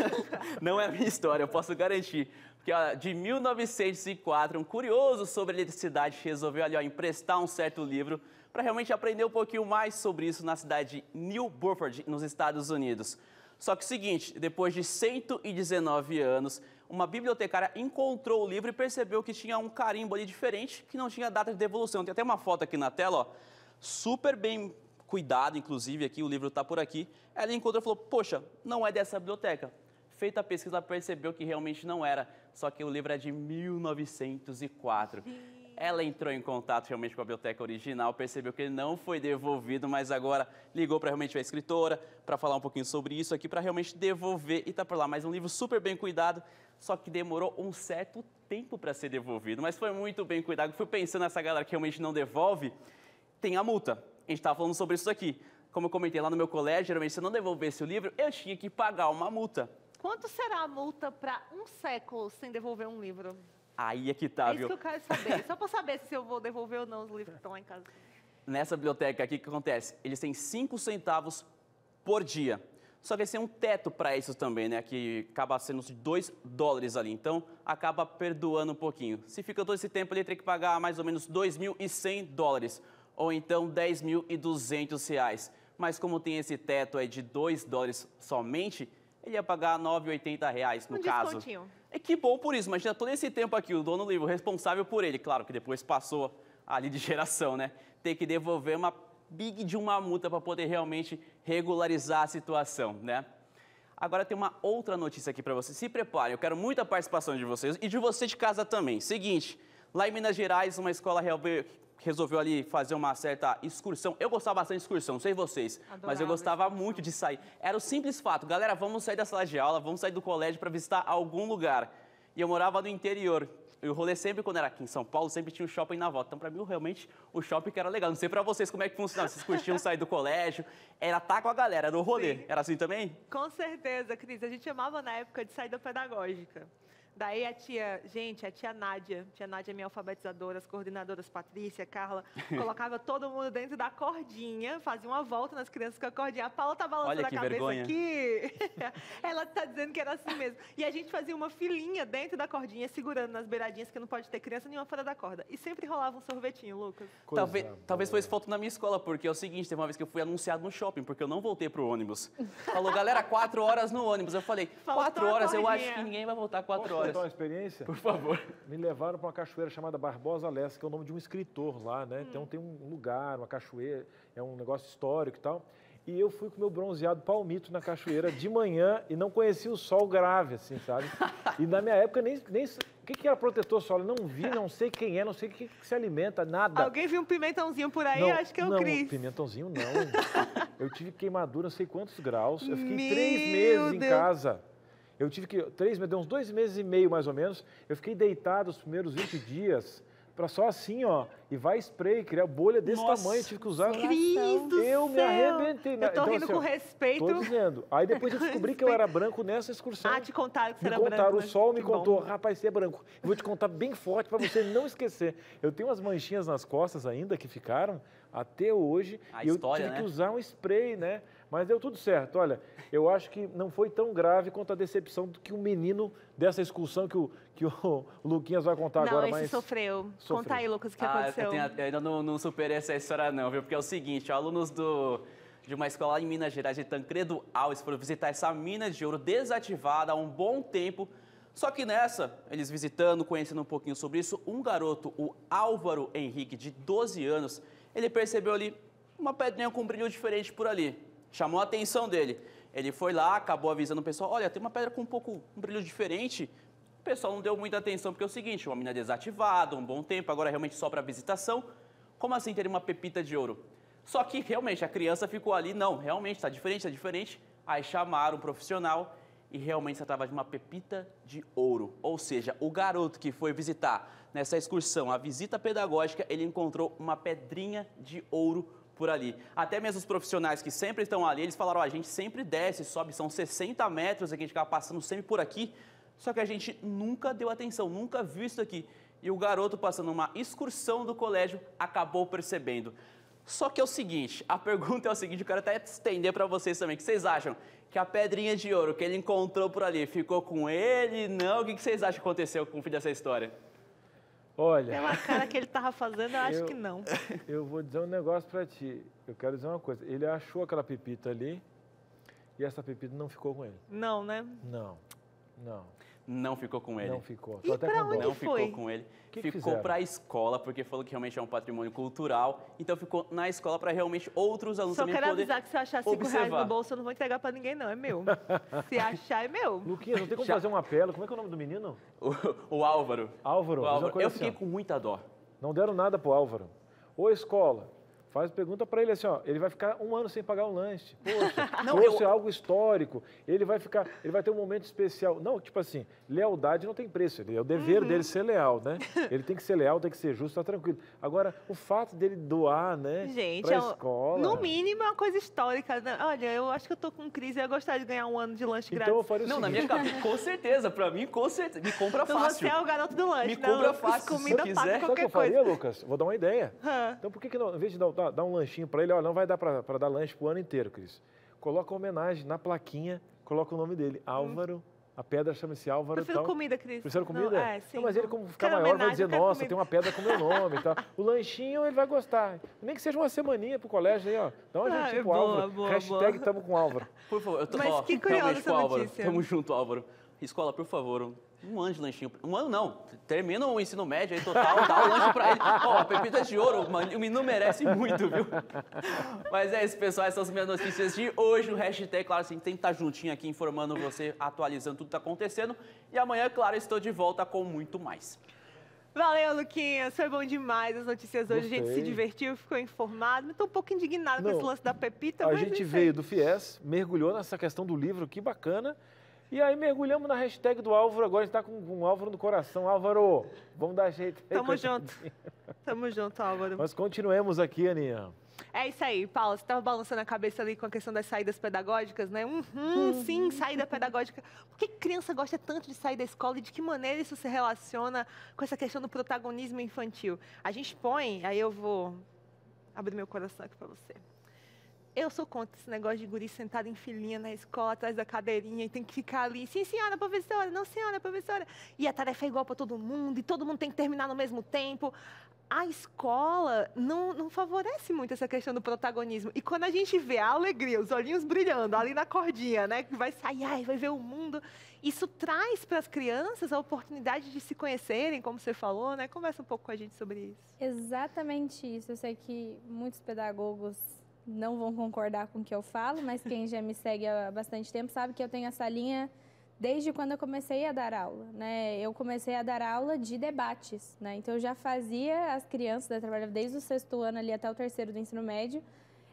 *laughs* Não é a minha história, eu posso garantir. Porque ó, de 1904, um curioso sobre eletricidade resolveu ali, ó, emprestar um certo livro para realmente aprender um pouquinho mais sobre isso na cidade de New Burford, nos Estados Unidos. Só que o seguinte, depois de 119 anos, uma bibliotecária encontrou o livro e percebeu que tinha um carimbo ali diferente, que não tinha data de devolução. Tem até uma foto aqui na tela, ó, super bem cuidado, inclusive, aqui, o livro está por aqui. Ela encontrou e falou, poxa, não é dessa biblioteca. Feita a pesquisa, ela percebeu que realmente não era, só que o livro é de 1904. Ela entrou em contato realmente com a biblioteca original, percebeu que ele não foi devolvido, mas agora ligou para realmente a escritora para falar um pouquinho sobre isso aqui, para realmente devolver e tá por lá. Mas um livro super bem cuidado, só que demorou um certo tempo para ser devolvido, mas foi muito bem cuidado. Fui pensando nessa galera que realmente não devolve, tem a multa. A gente estava falando sobre isso aqui. Como eu comentei lá no meu colégio, geralmente se eu não devolvesse o livro, eu tinha que pagar uma multa. Quanto será a multa para um século sem devolver um livro? Aí é que tá, é isso viu? que eu quero saber. *laughs* Só para saber se eu vou devolver ou não os livros que estão lá em casa. Nessa biblioteca aqui, o que acontece? Eles têm 5 centavos por dia. Só que eles têm um teto para isso também, né? Que acaba sendo de 2 dólares ali. Então, acaba perdoando um pouquinho. Se fica todo esse tempo, ele tem que pagar mais ou menos 2.100 dólares. Ou então 10.200 reais. Mas como tem esse teto aí de 2 dólares somente, ele ia pagar 9,80 reais no Um caso. descontinho. É que bom por isso, imagina todo esse tempo aqui, o dono do livro responsável por ele, claro que depois passou ali de *laughs* geração, né? Ter que devolver uma big de uma multa para poder realmente regularizar a situação, né? Agora tem uma outra notícia aqui para vocês. Se preparem, eu quero muita participação de vocês e de você de casa também. Seguinte, lá em Minas Gerais, uma escola resolveu, ali fazer uma certa excursão. Eu gostava bastante de excursão, não sei vocês, mas eu Adorava gostava muito de sair. Era o simples fato, galera, vamos sair da sala de aula, vamos sair do colégio para visitar algum lugar. E eu morava no interior. E o rolê sempre, quando era aqui em São Paulo, sempre tinha um shopping na volta. Então, para mim, realmente, o shopping era legal. Não sei para vocês como é que funcionava. Vocês curtiam sair do colégio. Era estar com a galera, era o rolê. Sim. Era assim também? Com certeza, Cris. A gente amava na época de saída pedagógica. Daí a tia, gente, a tia Nádia, tia Nádia é minha alfabetizadora, as coordenadoras Patrícia, Carla, *laughs* colocava todo mundo dentro da cordinha, fazia uma volta nas crianças com a cordinha. A Paula tá balançando Olha a cabeça vergonha. aqui. *laughs* Ela tá dizendo que era assim mesmo. E a gente fazia uma filinha dentro da cordinha, segurando nas beiradinhas, que não pode ter criança nenhuma fora da corda. E sempre rolava um sorvetinho, Lucas. Coisa Talvez, talvez fosse falta na minha escola, porque é o seguinte, teve uma vez que eu fui anunciado no shopping, porque eu não voltei pro ônibus. *laughs* Falou, galera, quatro horas no ônibus. Eu falei, Faltou quatro horas, eu acho que ninguém vai voltar quatro Posso contar uma experiência? Por favor. Me levaram para uma cachoeira chamada Barbosa Lessa, que é o nome de um escritor lá, né? Então tem um lugar, uma cachoeira, é um negócio histórico e tal. E eu fui com meu bronzeado palmito na cachoeira de manhã e não conhecia o sol grave, assim, sabe? E na minha época nem, nem O que, que era protetor solar? Não vi, não sei quem é, não sei o que, que se alimenta, nada. Alguém viu um pimentãozinho por aí? Não, Acho que é o não, Cris. pimentãozinho não. *laughs* eu tive queimadura, não sei quantos graus. Eu fiquei Meu três meses em Deus. casa. Eu tive que, três meses, deu uns dois meses e meio mais ou menos. Eu fiquei deitado os primeiros 20 dias, para só assim, ó, e vai spray, criar bolha desse Nossa. tamanho, eu tive que usar. Cris do Eu me arrebentei. Eu tô Então, rindo assim, com ó, respeito. Tô dizendo. Aí depois eu *laughs* descobri que eu era branco nessa excursão. Ah, te contaram que você Me era contaram, branco. o né? sol me Que bom. contou, rapaz, você é branco. Eu vou te contar bem forte para você não esquecer. Eu tenho umas manchinhas nas costas ainda que ficaram até hoje. A e eu história, tive que né? usar um spray, né? Mas deu tudo certo. Olha, eu acho que não foi tão grave quanto a decepção do que o menino dessa excursão que o, que o *laughs* Luquinhas vai contar Não, agora. esse mas sofreu. Sofreu. Conta aí, Lucas, o que Ah, aconteceu. eu, tenho- eu ainda não, não superei essa história não, viu? Porque é o seguinte, alunos do, de uma escola em Minas Gerais, de Tancredo Alves, foram visitar essa mina de ouro desativada há um bom tempo. Só que nessa, eles visitando, conhecendo um pouquinho sobre isso, um garoto, o Álvaro Henrique, de 12 anos, ele percebeu ali uma pedrinha com um brilho diferente por ali. Chamou a atenção dele. Ele foi lá, acabou avisando o pessoal, olha, tem uma pedra com um pouco um brilho diferente. O pessoal não deu muita atenção, porque é o seguinte, uma mina desativada, um bom tempo, agora realmente só para visitação. Como assim ter uma pepita de ouro? Só que realmente a criança ficou ali, não, realmente está diferente, está diferente. Aí chamaram um profissional e realmente se tratava de uma pepita de ouro. Ou seja, o garoto que foi visitar nessa excursão, a visita pedagógica, ele encontrou uma pedrinha de ouro por ali. Até mesmo os profissionais que sempre estão ali, eles falaram, ó, a gente sempre desce, sobe, são 60 metros, a gente ficava passando sempre por aqui, só que a gente nunca deu atenção, nunca viu isso aqui. E o garoto, passando uma excursão do colégio, acabou percebendo. Só que é o seguinte, a *laughs* pergunta é o seguinte, eu quero até estender para vocês também. O que vocês acham? Que a pedrinha de ouro que ele encontrou por ali ficou com ele? Não? O que vocês acham que aconteceu com o fim dessa história? olha, Pela cara que ele tava fazendo, eu acho Eu- que não. *laughs* eu vou dizer um negócio para ti. Eu quero dizer uma coisa. Ele achou aquela pepita ali e essa pepita não ficou com ele. Não, né? Não, não, Não ficou com ele. não ficou. E Tô até pra com onde Não foi? ficou com ele. Que ficou para a escola, porque falou que realmente é um patrimônio cultural. Então ficou na escola para realmente outros alunos Só também quero poderem avisar que se eu achar 5 reais observar. no bolso, eu não vou entregar pra ninguém, não. É meu. *laughs* se achar, é meu. Luquinhas, não tem como Já- fazer um apelo. Como é que é o nome do menino? O, o Álvaro. Álvaro. O Álvaro. Eu assim, fiquei com muita dó. Não deram nada pro Álvaro. Ô, escola, faz pergunta para ele assim, ó, ele vai ficar um ano sem pagar o lanche. *laughs* Poxa, Não, trouxe eu- algo histórico. Ele vai ficar, ele vai ter um momento especial. Não, tipo assim, lealdade não tem preço. Ele, é o dever Uhum. dele ser leal, né? *laughs* Ele tem que ser leal, tem que ser justo, tá tranquilo. Agora, o fato dele doar, né, Gente, pra é um- escola... No mínimo, é uma coisa histórica. né? Olha, eu acho que eu tô com crise e ia gostar de ganhar um ano de lanche Então eu grátis. faria o Não, na minha cabeça, com certeza. Pra mim, com certeza. Me compra Então fácil. você é o garoto do lanche, Me né, compra Lucas? fácil, se Comida quiser. paga Sabe o que qualquer eu faria, coisa. Lucas? Vou dar uma ideia. Então por que, que não, em vez de dar, dar- dar um lanchinho para ele, olha, não vai dar para dar lanche pro ano inteiro, Cris. Coloca homenagem na plaquinha, coloca o nome dele, Álvaro. A pedra chama-se Álvaro Prefiro tal. comida, Cris. Prefere Não, comida? é, sim. Não, mas ele, como ficar maior, vai dizer, nossa, comida. tem uma pedra com meu nome e tal. *laughs* O lanchinho ele vai gostar. Nem que seja uma semaninha pro colégio aí, ó. Dá uma Ah, gentinha é pro boa, Álvaro. boa, Hashtag boa. tamo com o Álvaro. Por favor, eu tô Mas ó, que curiosa essa com o Álvaro. notícia. Tamo junto, Álvaro. Escola, por favor, um- ano de lanchinho. Um ano não. Termina o ensino médio aí total, dá o lanche pra ele. Ó, a pepita de ouro, mano, o menino merece muito, viu? Mas é isso, pessoal. Essas são as minhas notícias de hoje. O hashtag, claro, assim, tem que estar juntinho aqui informando você, atualizando tudo que tá acontecendo. E amanhã, claro, estou de volta com muito mais. Valeu, Luquinhas. Foi bom demais as notícias hoje. A gente se Gostei. divertiu, ficou informado. Estou um pouco indignado com Não, esse lance da Pepita. A mas é gente veio do FIES, mergulhou nessa questão do livro, que bacana. E aí mergulhamos na hashtag do Álvaro, agora a gente tá com, com o Álvaro no coração. Álvaro, vamos dar jeito aí. Tamo junto. Tamo junto, Álvaro. Mas continuemos aqui, Aninha. É isso aí, Paula. Você estava balançando a cabeça ali com a questão das saídas pedagógicas, né? Uhum, sim, saída pedagógica. Por que criança gosta tanto de sair da escola e de que maneira isso se relaciona com essa questão do protagonismo infantil? A gente põe, aí eu vou abrir meu coração aqui para você. Eu sou contra esse negócio de guri sentado em filinha na escola, atrás da cadeirinha, e tem que ficar ali, sim, senhora, professora, não, senhora, professora. E a tarefa é igual para todo mundo, e todo mundo tem que terminar no mesmo tempo. A escola não, não favorece muito essa questão do protagonismo. E quando a gente vê a alegria, os olhinhos brilhando ali na cordinha, né, que vai sair, ai, vai ver o mundo, isso traz para as crianças a oportunidade de se conhecerem, como você falou, né? Conversa um pouco com a gente sobre isso. Exatamente isso. Eu sei que muitos pedagogos não vão concordar com o que eu falo, mas quem já me segue há bastante tempo sabe que eu tenho essa linha desde quando eu comecei a dar aula, né? Eu comecei a dar aula de debates, né? Então eu já fazia as crianças, eu trabalhava desde o sexto ano ali até o terceiro do ensino médio,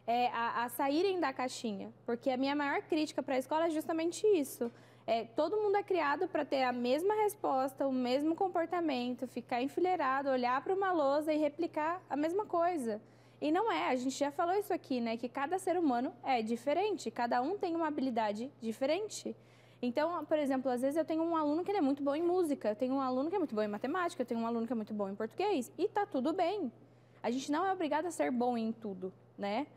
é, a, a saírem da caixinha, porque a minha maior crítica para a escola é justamente isso. É, todo mundo é criado para ter a mesma resposta, o mesmo comportamento, ficar enfileirado, olhar para uma lousa e replicar a mesma coisa. E não é, a gente já falou isso aqui, né? Que cada ser humano é diferente, cada um tem uma habilidade diferente. Então, por exemplo, às vezes eu tenho um aluno que é muito bom em música, eu tenho um aluno que é muito bom em matemática, eu tenho um aluno que é muito bom em português, e tá tudo bem. A gente não é obrigado a ser bom em tudo, né?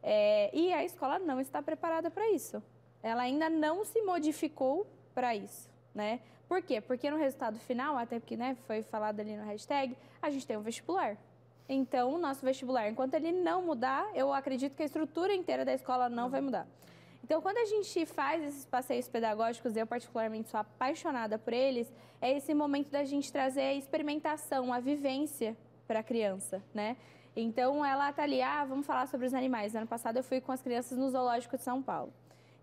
É, e a escola não está preparada para isso. Ela ainda não se modificou para isso, né? Por quê? Porque no resultado final, até porque né, foi falado ali no hashtag, a gente tem um vestibular. Então, o nosso vestibular, enquanto ele não mudar, eu acredito que a estrutura inteira da escola não vai mudar. Então, quando a gente faz esses passeios pedagógicos, eu particularmente sou apaixonada por eles, é esse momento da gente trazer a experimentação, a vivência para a criança, né? Então, ela tá ali, ah, vamos falar sobre os animais. Ano passado eu fui com as crianças no Zoológico de São Paulo.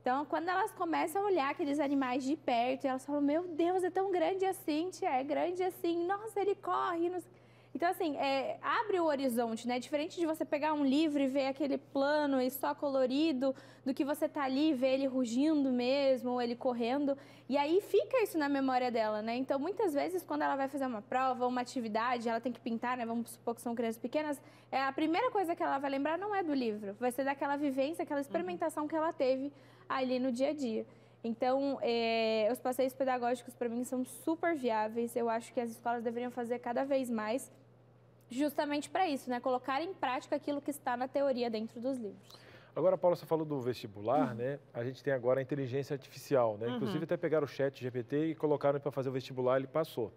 Então, quando elas começam a olhar aqueles animais de perto, elas falam, meu Deus, é tão grande assim, tia, é grande assim, nossa, ele corre, não sei então, assim, é, abre o horizonte, né? Diferente de você pegar um livro e ver aquele plano e só colorido, do que você tá ali e ver ele rugindo mesmo, ou ele correndo. E aí fica isso na memória dela, né? Então, muitas vezes, quando ela vai fazer uma prova, uma atividade, ela tem que pintar, né? Vamos supor que são crianças pequenas, é, a primeira coisa que ela vai lembrar não é do livro, vai ser daquela vivência, aquela experimentação uhum. que ela teve ali no dia a dia. Então, é, os passeios pedagógicos, para mim, são super viáveis. Eu acho que as escolas deveriam fazer cada vez mais justamente para isso, né? Colocar em prática aquilo que está na teoria dentro dos livros. Agora, Paula, você falou do vestibular, uhum. né? A gente tem agora a inteligência artificial, né? Uhum. Inclusive até pegaram o chat GPT e colocaram para fazer o vestibular, ele passou.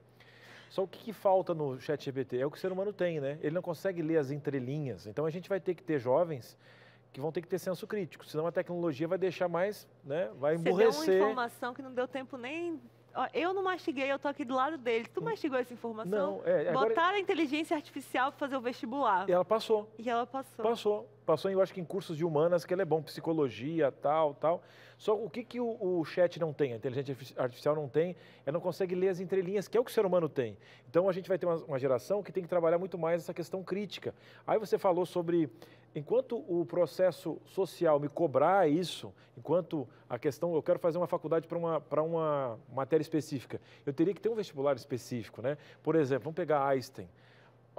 Só o que, que, falta no chat GPT? É o que o ser humano tem, né? Ele não consegue ler as entrelinhas. Então a gente vai ter que ter jovens que vão ter que ter senso crítico, senão a tecnologia vai deixar mais, né? Vai emburrecer. Você deu uma informação que não deu tempo nem eu não mastiguei, eu tô aqui do lado dele. Tu mastigou essa informação? Não, é. Agora... Botaram a inteligência artificial para fazer o vestibular. E ela passou. E ela passou. Passou. Passou, eu acho que em cursos de humanas, que ela é bom, psicologia, tal, tal. Só o que, que o, o chat não tem, a inteligência artificial não tem, ela não consegue ler as entrelinhas, que é o que o ser humano tem. Então a gente vai ter uma, uma geração que tem que trabalhar muito mais essa questão crítica. Aí você falou sobre enquanto o processo social me cobrar isso, enquanto a questão, eu quero fazer uma faculdade para uma, uma matéria específica, eu teria que ter um vestibular específico, né? Por exemplo, vamos pegar Einstein.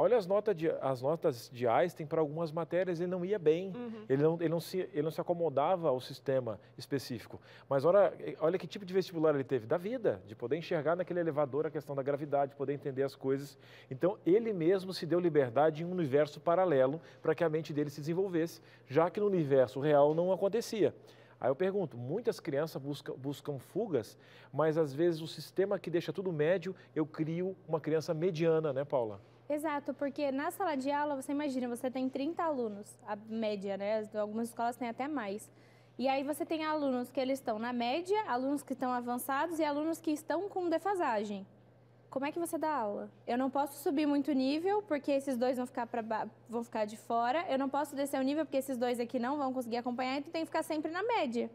Olha as notas de, as notas de Einstein para algumas matérias, ele não ia bem, uhum. ele, não, ele, não se, ele não se acomodava ao sistema específico. Mas olha, olha que tipo de vestibular ele teve, da vida, de poder enxergar naquele elevador a questão da gravidade, poder entender as coisas. Então, ele mesmo se deu liberdade em um universo paralelo para que a mente dele se desenvolvesse, já que no universo real não acontecia. Aí eu pergunto, muitas crianças buscam, buscam fugas, mas às vezes o sistema que deixa tudo médio, eu crio uma criança mediana, né, Paula? Exato, porque na sala de aula, você imagina, você tem 30 alunos, a média, né? Algumas escolas têm até mais. E aí você tem alunos que eles estão na média, alunos que estão avançados e alunos que estão com defasagem. Como é que você dá aula? Eu não posso subir muito nível, porque esses dois vão ficar, pra, vão ficar de fora. Eu não posso descer o nível, porque esses dois aqui não vão conseguir acompanhar, então tem que ficar sempre na média.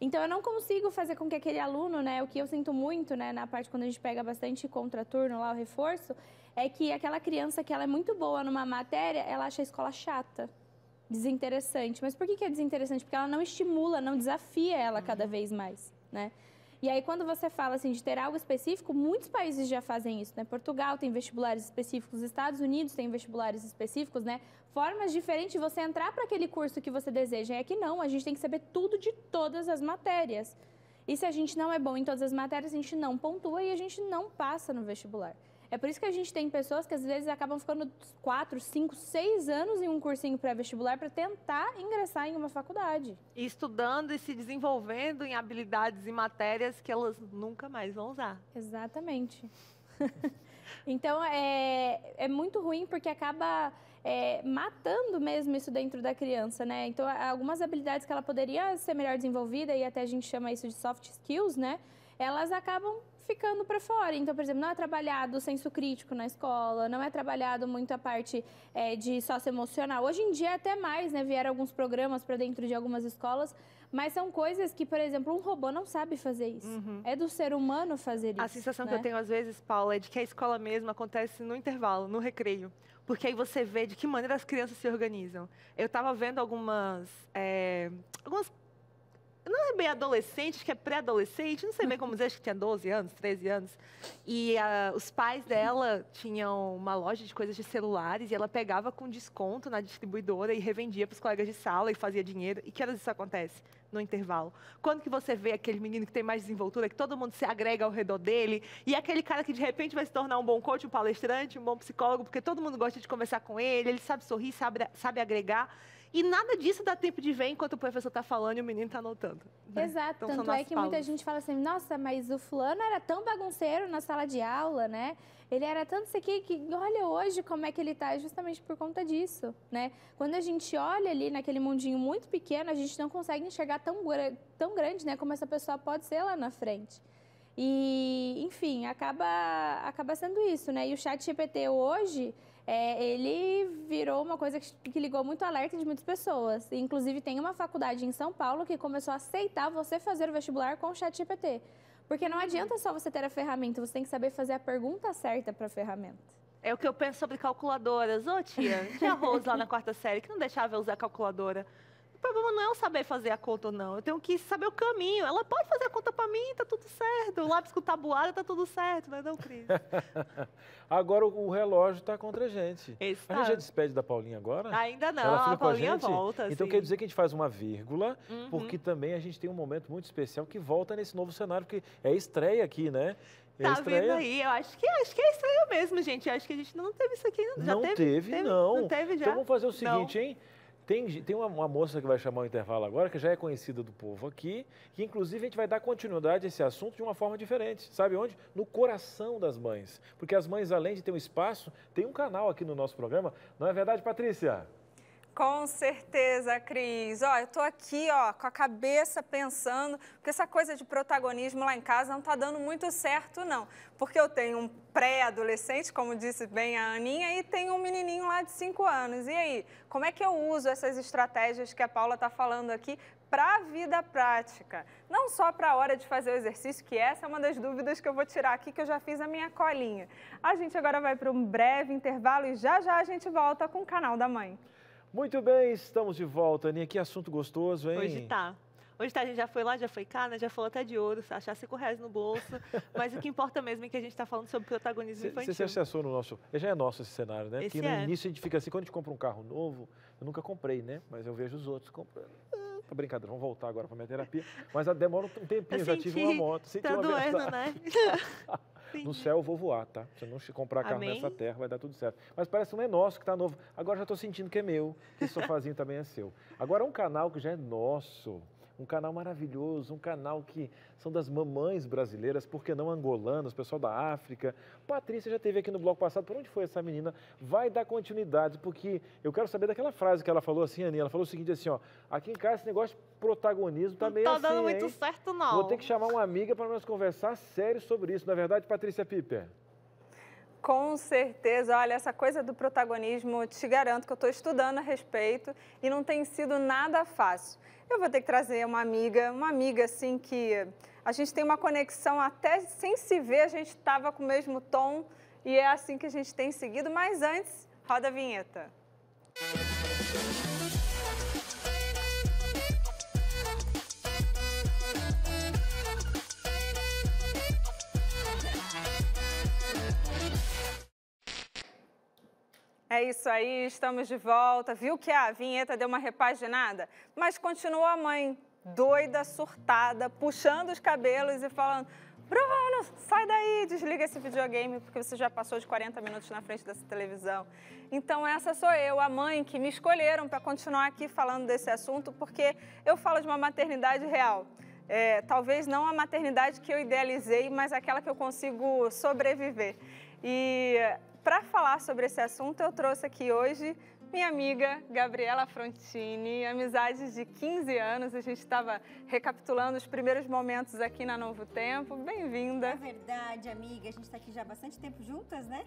Então eu não consigo fazer com que aquele aluno, né, o que eu sinto muito, né, na parte quando a gente pega bastante contraturno lá o reforço, é que aquela criança que ela é muito boa numa matéria, ela acha a escola chata, desinteressante. Mas por que, que é desinteressante? Porque ela não estimula, não desafia ela cada uhum. vez mais, né? E aí, quando você fala assim de ter algo específico, muitos países já fazem isso, né? Portugal tem vestibulares específicos, Estados Unidos tem vestibulares específicos, né? Formas diferentes de você entrar para aquele curso que você deseja. É que não, a gente tem que saber tudo de todas as matérias. E se a gente não é bom em todas as matérias, a gente não pontua e a gente não passa no vestibular. É por isso que a gente tem pessoas que às vezes acabam ficando 4, 5, 6 anos em um cursinho pré-vestibular para tentar ingressar em uma faculdade. E estudando e se desenvolvendo em habilidades e matérias que elas nunca mais vão usar. Exatamente. *laughs* então é, é muito ruim porque acaba é, matando mesmo isso dentro da criança, né? Então algumas habilidades que ela poderia ser melhor desenvolvida e até a gente chama isso de soft skills, né? elas acabam ficando para fora. Então, por exemplo, não é trabalhado o senso crítico na escola, não é trabalhado muito a parte é, de socioemocional. Hoje em dia, até mais, né? Vieram alguns programas para dentro de algumas escolas, mas são coisas que, por exemplo, um robô não sabe fazer isso. Uhum. É do ser humano fazer isso. A sensação que né? eu tenho às vezes, Paula, é de que a escola mesmo acontece no intervalo, no recreio. Porque aí você vê de que maneira as crianças se organizam. Eu estava vendo algumas, é, algumas. Bem adolescente, acho que é pré-adolescente, não sei bem como dizer, acho que tinha 12 anos, 13 anos. E ah, os pais dela tinham uma loja de coisas de celulares e ela pegava com desconto na distribuidora e revendia para os colegas de sala e fazia dinheiro. E que horas isso acontece? No intervalo. Quando que você vê aquele menino que tem mais desenvoltura, que todo mundo se agrega ao redor dele, e aquele cara que de repente vai se tornar um bom coach, um palestrante, um bom psicólogo, porque todo mundo gosta de conversar com ele, ele sabe sorrir, sabe, sabe agregar. E nada disso dá tempo de ver enquanto o professor está falando e o menino está anotando. né? Exato, Então, tanto é que muita pausas. gente fala assim, nossa, mas o fulano era tão bagunceiro na sala de aula, né? Ele era tanto isso aqui que olha hoje como é que ele tá, justamente por conta disso, né? Quando a gente olha ali naquele mundinho muito pequeno, a gente não consegue enxergar tão, tão grande, né? Como essa pessoa pode ser lá na frente. E, enfim, acaba, acaba sendo isso, né? E o chat GPT hoje, é, ele virou uma coisa que, que ligou muito alerta de muitas pessoas. Inclusive, tem uma faculdade em São Paulo que começou a aceitar você fazer o vestibular com o chat GPT. Porque não adianta só você ter a ferramenta, você tem que saber fazer a pergunta certa para a ferramenta. É o que eu penso sobre calculadoras. Ô, tia, tinha Rose lá na quarta série que não deixava eu usar calculadora. O problema não é eu saber fazer a conta ou não. Eu tenho que saber o caminho. Ela pode fazer a conta pra mim, tá tudo certo. O lápis com tabuada tá tudo certo, não é não, Cris? *laughs* Agora o relógio está contra a gente. Esse A tá. gente já despede da Paulinha agora? Ainda não, Ela fica a com a Paulinha gente? volta. Então sim. quer dizer que a gente faz uma vírgula, Uhum. porque também a gente tem um momento muito especial que volta nesse novo cenário, porque é estreia aqui, né? É Tá estreia. vendo aí? Eu acho que, acho que é estranho mesmo, gente. Eu acho que a gente não teve isso aqui. Já não teve? teve, não. Não teve já? Então vamos fazer o Não. seguinte, hein? Tem, tem uma, uma moça que vai chamar o intervalo agora, que já é conhecida do povo aqui, que inclusive a gente vai dar continuidade a esse assunto de uma forma diferente. Sabe onde? No coração das mães. Porque as mães, além de ter um espaço, tem um canal aqui no nosso programa. Não é verdade, Patrícia? Com certeza, Cris. Ó, eu tô aqui, ó, com a cabeça pensando, porque essa coisa de protagonismo lá em casa não tá dando muito certo, não. Porque eu tenho um pré-adolescente, como disse bem a Aninha, e tenho um menininho lá de 5 anos. E aí, como é que eu uso essas estratégias que a Paula tá falando aqui para a vida prática? Não só para a hora de fazer o exercício, que essa é uma das dúvidas que eu vou tirar aqui, que eu já fiz a minha colinha. A gente agora vai para um breve intervalo e já já a gente volta com o canal da mãe. Muito bem, estamos de volta, Aninha. Que assunto gostoso, hein? Hoje tá. Hoje tá, a gente já foi lá, já foi cá, né? Já falou até de ouro, achar cinco reais no bolso. *laughs* Mas o que importa mesmo é que a gente tá falando sobre protagonismo Você infantil. se acessou no nosso. Já é nosso esse cenário, né? Esse Porque no é. início a gente fica assim, quando a gente compra um carro novo, eu nunca comprei, né? Mas eu vejo os outros comprando. Ah, Tá brincadeira, vamos voltar agora para minha terapia. Mas a- demora um tempinho, Eu já tive uma moto. Senti Tá uma doendo, verdade. *laughs* No céu eu vou voar, tá? Se eu não comprar carro Amém. nessa terra, vai dar tudo certo. Mas parece um é nosso que tá novo. Agora já estou sentindo que é meu, que esse sofazinho também é seu. Agora um canal que já é nosso. Um canal maravilhoso, um canal que são das mamães brasileiras, por que não angolanas, pessoal da África. Patrícia já teve aqui no bloco passado. Por onde foi essa menina? Vai dar continuidade, porque eu quero saber daquela frase que ela falou assim, Aninha. Ela falou o seguinte assim, ó. Aqui em casa esse negócio de protagonismo tá Não meio tá assim, dando muito hein? certo, não. Vou ter que chamar uma amiga para nós conversar sério sobre isso. Não é verdade, Patrícia Piper? Com certeza, olha, essa coisa do protagonismo, te garanto que eu estou estudando a respeito e não tem sido nada fácil. Eu vou ter que trazer uma amiga, uma amiga assim que a gente tem uma conexão até sem se ver, a gente estava com o mesmo tom e é assim que a gente tem seguido, mas antes, roda a vinheta. É isso aí, estamos de volta. Viu que a vinheta deu uma repaginada? Mas continuou a mãe doida, surtada, puxando os cabelos e falando: Bruno, sai daí, desliga esse videogame, porque você já passou de 40 minutos na frente dessa televisão. Então, essa sou eu, a mãe que me escolheram para continuar aqui falando desse assunto, porque eu falo de uma maternidade real. É, talvez não a maternidade que eu idealizei, mas aquela que eu consigo sobreviver. E para falar sobre esse assunto, eu trouxe aqui hoje minha amiga Gabriela Frontini, amizade de 15 anos. A gente estava recapitulando os primeiros momentos aqui na Novo Tempo. Bem-vinda. É verdade, amiga. A gente está aqui já há bastante tempo juntas, né?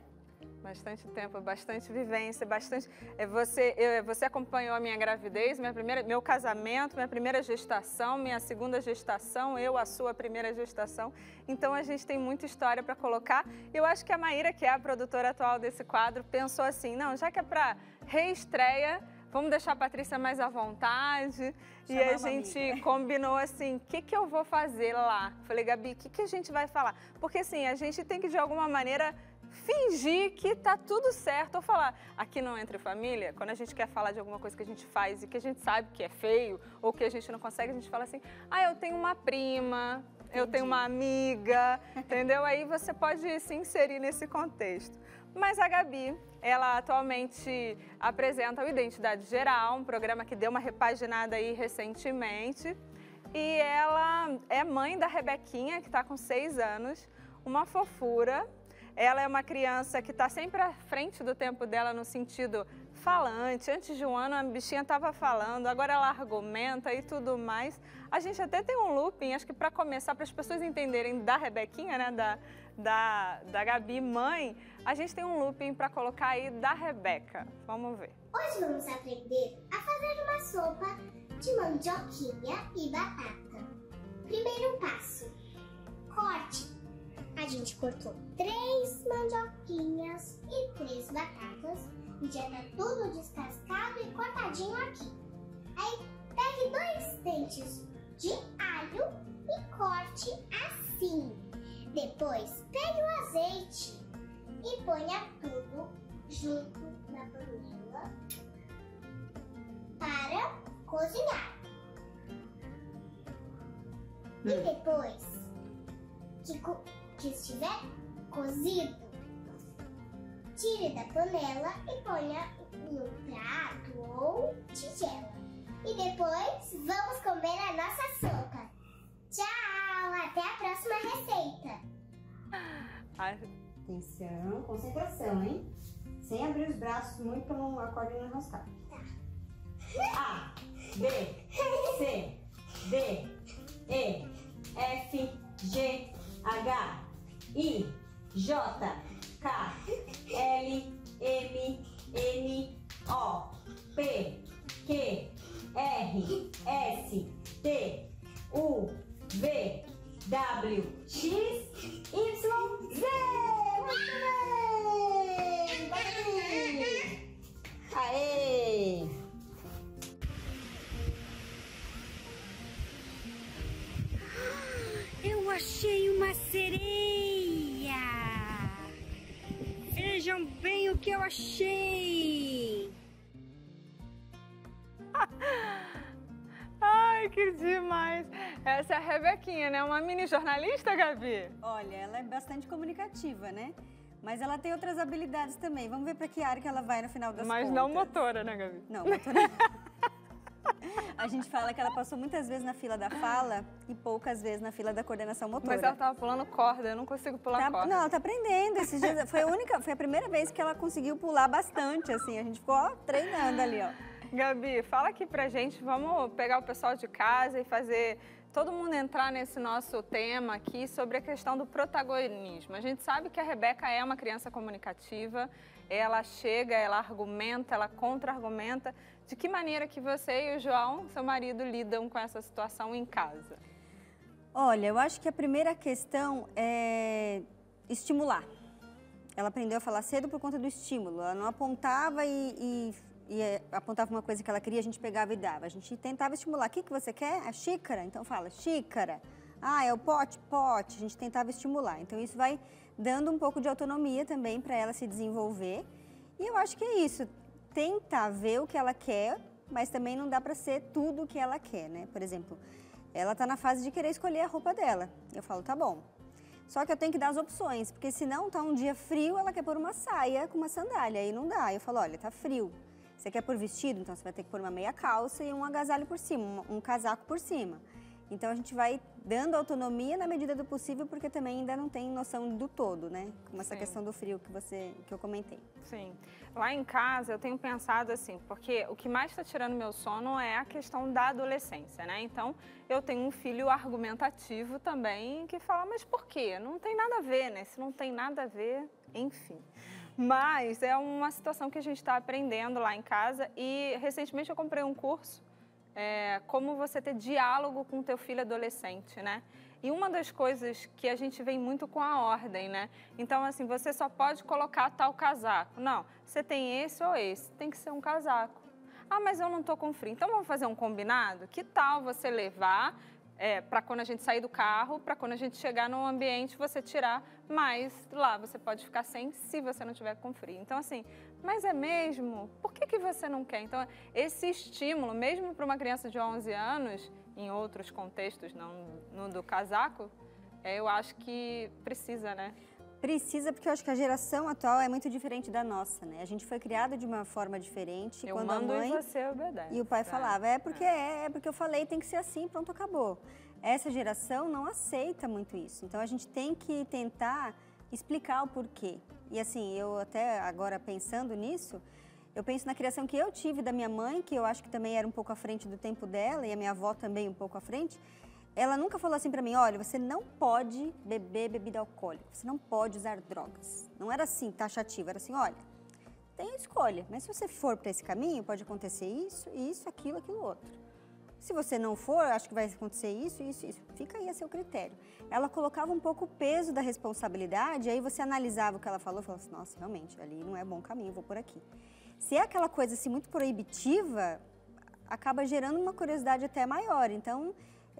Bastante tempo, bastante vivência, bastante. É, você, eu, você acompanhou a minha gravidez, minha primeira, meu casamento, minha primeira gestação, minha segunda gestação, eu a sua primeira gestação. Então a gente tem muita história para colocar. Eu acho que a Maíra, que é a produtora atual desse quadro, pensou assim: não, já que é para reestreia, vamos deixar a Patrícia mais à vontade. e a gente amiga. *laughs* combinou assim, o que, que eu vou fazer lá? Falei, Gabi, o que, que a gente vai falar? Porque assim, a gente tem que de alguma maneira fingir que tá tudo certo ou falar aqui não entre família, quando a gente quer falar de alguma coisa que a gente faz e que a gente sabe que é feio ou que a gente não consegue, a gente fala assim: "Ah, eu tenho uma prima, Entendi. eu tenho uma amiga", *laughs* entendeu? Aí você pode se inserir nesse contexto. Mas a Gabi, ela atualmente apresenta o Identidade Geral, um programa que deu uma repaginada aí recentemente. E ela é mãe da Rebequinha, que está com seis anos, uma fofura, ela é uma criança que está sempre à frente do tempo dela no sentido falante. Antes de um ano a bichinha estava falando, agora ela argumenta e tudo mais. A gente até tem um looping, acho que para começar, para as pessoas entenderem da Rebequinha, né, da, da, da Gabi mãe, a gente tem um looping para colocar aí da Rebeca. Vamos ver. Hoje vamos aprender a fazer uma sopa de mandioquinha e batata. Primeiro passo: corte a gente cortou três mandioquinhas e três batatas e já tá tudo descascado e cortadinho aqui. Aí pegue dois dentes de alho e corte assim. Depois pegue o azeite e ponha tudo junto na panela para cozinhar. E hum. depois que que estiver cozido, tire da panela e ponha no prato ou tigela. E depois vamos comer a nossa sopa. Tchau! Até a próxima receita! Atenção, concentração, hein? Sem abrir os braços muito para não a corda não enroscar. Tá. A, B, C, D, E, F, G, H, I, J, K, L, Uma mini jornalista, Gabi? Olha, ela é bastante comunicativa, né? Mas ela tem outras habilidades também. Vamos ver para que área que ela vai no final das Mas contas. não motora, né, Gabi? Não, motora. *laughs* A gente fala que ela passou muitas vezes na fila da fala e poucas vezes na fila da coordenação motora. Mas ela tava pulando corda, eu não consigo pular tá, corda. Não, ela tá aprendendo. Esses dias, foi a única, foi a primeira vez que ela conseguiu pular bastante, assim. A gente ficou ó, treinando ali, ó. Gabi, fala aqui pra gente, vamos pegar o pessoal de casa e fazer todo mundo entrar nesse nosso tema aqui sobre a questão do protagonismo. A gente sabe que a Rebeca é uma criança comunicativa, ela chega, ela argumenta, ela contra-argumenta. De que maneira que você e o João, seu marido, lidam com essa situação em casa? Olha, eu acho que a primeira questão é estimular. Ela aprendeu a falar cedo por conta do estímulo. Ela não apontava e, e, e é, apontava uma coisa que ela queria, a gente pegava e dava. A gente tentava estimular. O que, que você quer? A xícara? Então fala, xícara. Ah, é o pote? Pote. A gente tentava estimular. Então isso vai dando um pouco de autonomia também para ela se desenvolver. E eu acho que é isso tenta ver o que ela quer, mas também não dá para ser tudo o que ela quer, né? Por exemplo, ela está na fase de querer escolher a roupa dela. Eu falo, tá bom. Só que eu tenho que dar as opções, porque senão tá um dia frio, ela quer pôr uma saia com uma sandália, aí não dá. Eu falo, olha, tá frio. Você quer pôr vestido, então você vai ter que pôr uma meia calça e um agasalho por cima, um, um casaco por cima. Então a gente vai dando autonomia na medida do possível, porque também ainda não tem noção do todo, né? Como essa Sim. questão do frio que você que eu comentei. Sim. Lá em casa eu tenho pensado assim, porque o que mais está tirando meu sono é a questão da adolescência, né? Então eu tenho um filho argumentativo também que fala, mas por quê? Não tem nada a ver, né? Se não tem nada a ver, enfim. Mas é uma situação que a gente está aprendendo lá em casa e recentemente eu comprei um curso é, como você ter diálogo com teu filho adolescente, né? E uma das coisas que a gente vem muito com a ordem, né? Então, assim, você só pode colocar tal casaco. Não, você tem esse ou esse, tem que ser um casaco. Ah, mas eu não tô com frio. Então, vamos fazer um combinado? Que tal você levar para quando a gente sair do carro, para quando a gente chegar no ambiente, você tirar, mas lá você pode ficar sem se você não tiver com frio. Então, assim, mas é mesmo? Por que, que você não quer? Então, esse estímulo, mesmo para uma criança de 11 anos, em outros contextos, não no do casaco, é, eu acho que precisa, né? Precisa, porque eu acho que a geração atual é muito diferente da nossa, né? A gente foi criado de uma forma diferente. Eu quando mando a mãe e você obedece. E o pai é. falava, é porque é, é porque eu falei, tem que ser assim, pronto, acabou. Essa geração não aceita muito isso. Então a gente tem que tentar explicar o porquê. E assim, eu até agora pensando nisso, eu penso na criação que eu tive da minha mãe, que eu acho que também era um pouco à frente do tempo dela, e a minha avó também um pouco à frente. Ela nunca falou assim para mim, olha, você não pode beber bebida alcoólica, você não pode usar drogas. Não era assim, taxativo, era assim, olha, tem escolha, mas se você for para esse caminho, pode acontecer isso, isso, aquilo, aquilo outro. Se você não for, acho que vai acontecer isso, isso, isso. Fica aí a seu critério. Ela colocava um pouco o peso da responsabilidade, aí você analisava o que ela falou e falava assim, nossa, realmente, ali não é bom caminho, vou por aqui. Se é aquela coisa assim muito proibitiva, acaba gerando uma curiosidade até maior. Então,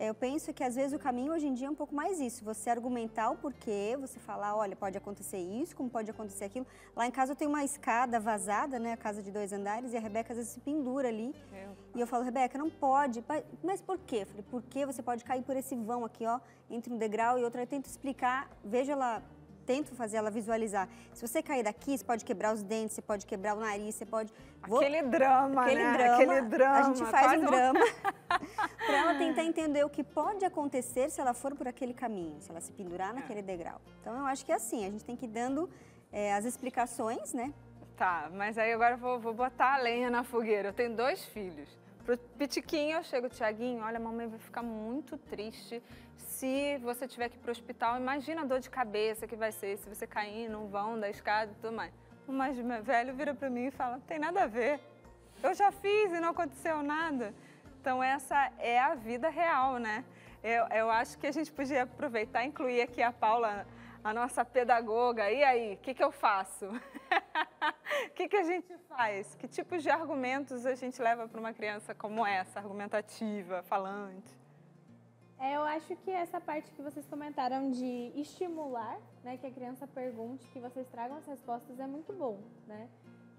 eu penso que às vezes o caminho hoje em dia é um pouco mais isso, você argumentar o porquê, você falar, olha, pode acontecer isso, como pode acontecer aquilo. Lá em casa eu tenho uma escada vazada, né, a casa de dois andares, e a Rebeca às vezes se pendura ali. E eu falo, Rebeca, não pode. Mas por quê? Eu falei, porque você pode cair por esse vão aqui, ó, entre um degrau e outro. Eu tento explicar, vejo ela tento fazer ela visualizar. Se você cair daqui, você pode quebrar os dentes, você pode quebrar o nariz, você pode. Aquele drama, Aquele né? drama. Aquele drama. A gente faz um drama *laughs* para ela tentar entender o que pode acontecer se ela for por aquele caminho, se ela se pendurar naquele degrau. Então eu acho que é assim, a gente tem que ir dando é, as explicações, né? Tá, mas aí agora eu vou, vou botar a lenha na fogueira. Eu tenho dois filhos. Pro Pitiquinho eu chego, Tiaguinho, olha, a mamãe vai ficar muito triste se você tiver que ir pro hospital. Imagina a dor de cabeça que vai ser se você cair num vão da escada e tudo mais. O mais velho vira para mim e fala, tem nada a ver. Eu já fiz e não aconteceu nada. Então essa é a vida real, né? Eu, eu acho que a gente podia aproveitar e incluir aqui a Paula, a nossa pedagoga. E aí, o que, que eu faço? *laughs* O que, que a gente faz? Que tipos de argumentos a gente leva para uma criança como essa, argumentativa, falante? É, eu acho que essa parte que vocês comentaram de estimular, né, que a criança pergunte, que vocês tragam as respostas é muito bom, né?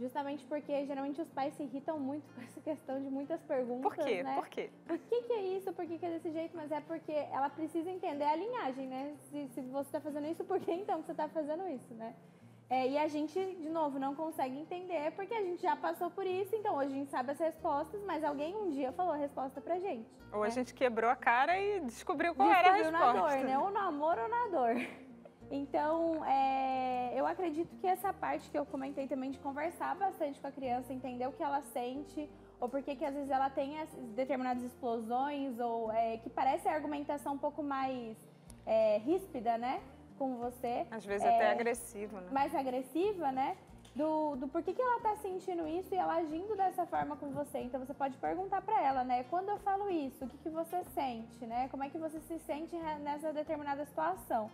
Justamente porque geralmente os pais se irritam muito com essa questão de muitas perguntas, Por quê? né? Por quê? Por que, que é isso? Por que, que é desse jeito? Mas é porque ela precisa entender a linhagem, né? Se, se você está fazendo isso, por que então você está fazendo isso, né? É, e a gente, de novo, não consegue entender porque a gente já passou por isso, então hoje a gente sabe as respostas, mas alguém um dia falou a resposta pra gente. Ou né? a gente quebrou a cara e descobriu qual Descobriu era a na resposta. dor, né? Ou no amor ou na dor. Então, é, eu acredito que essa parte que eu comentei também de conversar bastante com a criança, entender o que ela sente, ou porque que às vezes ela tem as- determinadas explosões, ou é, que parece a argumentação um pouco mais é, ríspida, né? Com você. Às vezes É, até agressivo, né? mais agressiva, né? Do, do porquê que ela tá sentindo isso e ela agindo dessa forma com você. Então você pode perguntar pra ela, né? Quando eu falo isso, o que, que você sente, né? Como é que você se sente nessa determinada situação?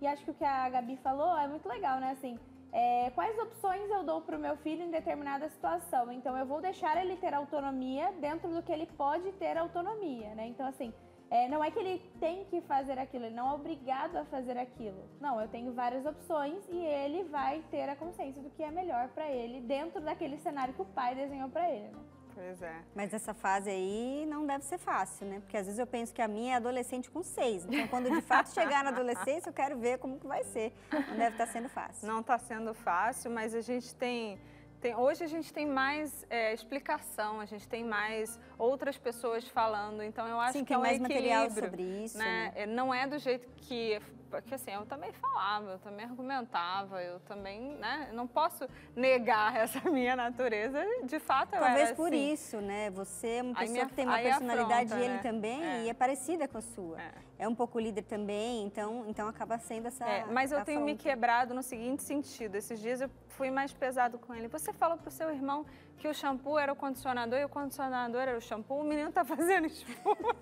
E acho que o que a Gabi falou é muito legal, né? Assim, é, quais opções eu dou pro meu filho em determinada situação? Então eu vou deixar ele ter autonomia dentro do que ele pode ter autonomia, né? Então assim, é, não é que ele tem que fazer aquilo, ele não é obrigado a fazer aquilo. Não, eu tenho várias opções e ele vai ter a consciência do que é melhor pra ele dentro daquele cenário que o pai desenhou pra ele. Né? Pois é. Mas essa fase aí não deve ser fácil, né? Porque às vezes eu penso que a minha é adolescente com seis. Então, quando de fato chegar na adolescência, eu quero ver como que vai ser. Não deve estar sendo fácil. Não está sendo fácil, mas a gente tem, tem hoje a gente tem mais é, explicação, a gente tem mais outras pessoas falando. Então eu acho Sim, que é um mais material sobre isso, Né? né? É, Não é do jeito que. Porque assim, eu também falava, eu também argumentava, eu também, né? Não posso negar *laughs* essa minha natureza. De fato, eu Talvez por assim. isso, né? Você é uma pessoa me que tem uma personalidade afronta, e ele né? também É. e é parecida com a sua. É. um pouco líder também, então, então acaba sendo essa. É, mas eu tenho me afronta. quebrado no seguinte sentido. Esses dias eu fui mais pesado com ele. Você falou pro seu irmão que o shampoo era o condicionador e o condicionador era o shampoo. O menino tá fazendo *laughs* espuma.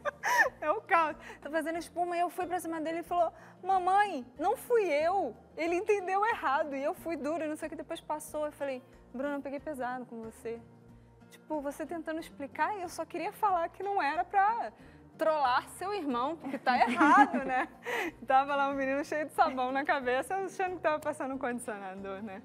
é o caos. Tá fazendo espuma e eu fui pra cima dele e falou: Mamãe, não fui eu. Ele entendeu errado e eu fui duro e não sei o que. Depois passou. Eu falei: Bruno, eu peguei pesado com você. Tipo, você tentando explicar e eu só queria falar que não era pra trollar seu irmão, porque tá errado, né? *laughs* Tava lá um menino cheio de sabão na cabeça, achando que tava passando um condicionador, né?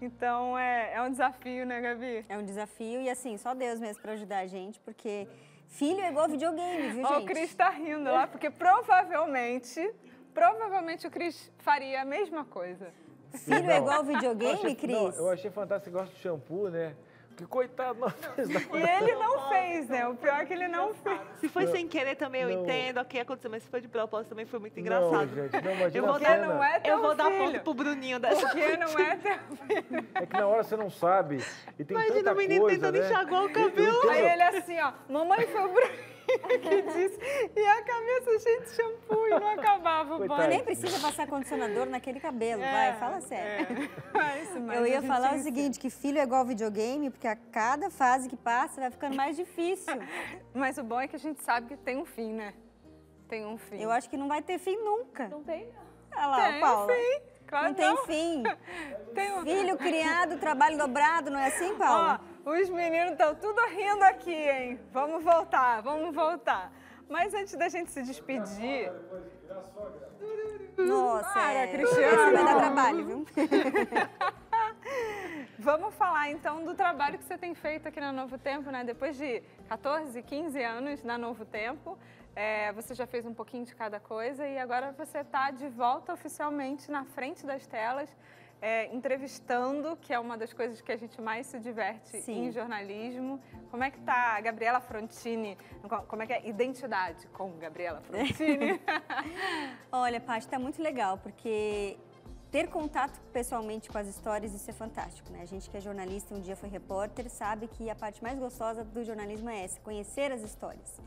Então é, é um desafio, né, Gabi? É um desafio e assim, só Deus mesmo pra ajudar a gente, porque filho é igual videogame, viu, Ó, gente? o Cris tá rindo lá, porque provavelmente, provavelmente o Cris faria a mesma coisa. Filho é igual Eu videogame, achei- Cris? não, eu achei fantástico, você gosta de shampoo, né? Que coitado, não fez nada. E ele não fez, né? O pior é que ele não fez. Se foi Não. sem querer também, eu Não. entendo o que aconteceu, mas se foi de propósito também foi muito Não, engraçado. gente, não, imagina eu vou a dar, cena. Não é teu eu vou dar ponto pro Bruninho dessa Porque não é teu *laughs* É que na hora você não sabe. E tem Imagina tanta o menino coisa, tentando né? enxaguar o cabelo. Aí ele assim, ó, mamãe foi o Bruninho *laughs* que disse, e a cabeça cheia de shampoo e não *laughs* acabava o banho. nem precisa passar condicionador naquele cabelo, vai, fala sério. É *laughs* isso, mas Eu ia gente falar o seguinte, que filho é igual videogame, porque a cada fase que passa vai ficando mais difícil. Mas o bom é que a gente sabe que tem um fim, né? Tem um fim. Eu acho que não vai ter fim nunca. Não tem, não. Olha lá, Tem o Paula. fim, claro não tem não. fim. *laughs* Tem Filho criado, trabalho dobrado, não é assim, Paula? Ó, os meninos estão tudo rindo aqui, hein? Vamos voltar, vamos voltar. Mas antes da gente se despedir. Nossa, Para, é. Cristiano. Vai dar trabalho, viu? *laughs* Vamos falar então do trabalho que você tem feito aqui na Novo Tempo, né? Depois de 14, 15 anos na Novo Tempo, é, você já fez um pouquinho de cada coisa e agora você está de volta oficialmente na frente das telas, é, entrevistando, que é uma das coisas que a gente mais se diverte Sim. em jornalismo. Como é que tá a Gabriela Frontini? Co- Como é que é? Identidade com Gabriela Frontini. *laughs* *laughs* Olha, Paty, tá muito legal, porque ter contato pessoalmente com as histórias, isso é fantástico, né? A gente que é jornalista, um dia foi repórter, sabe que a parte mais gostosa do jornalismo é essa, conhecer as histórias.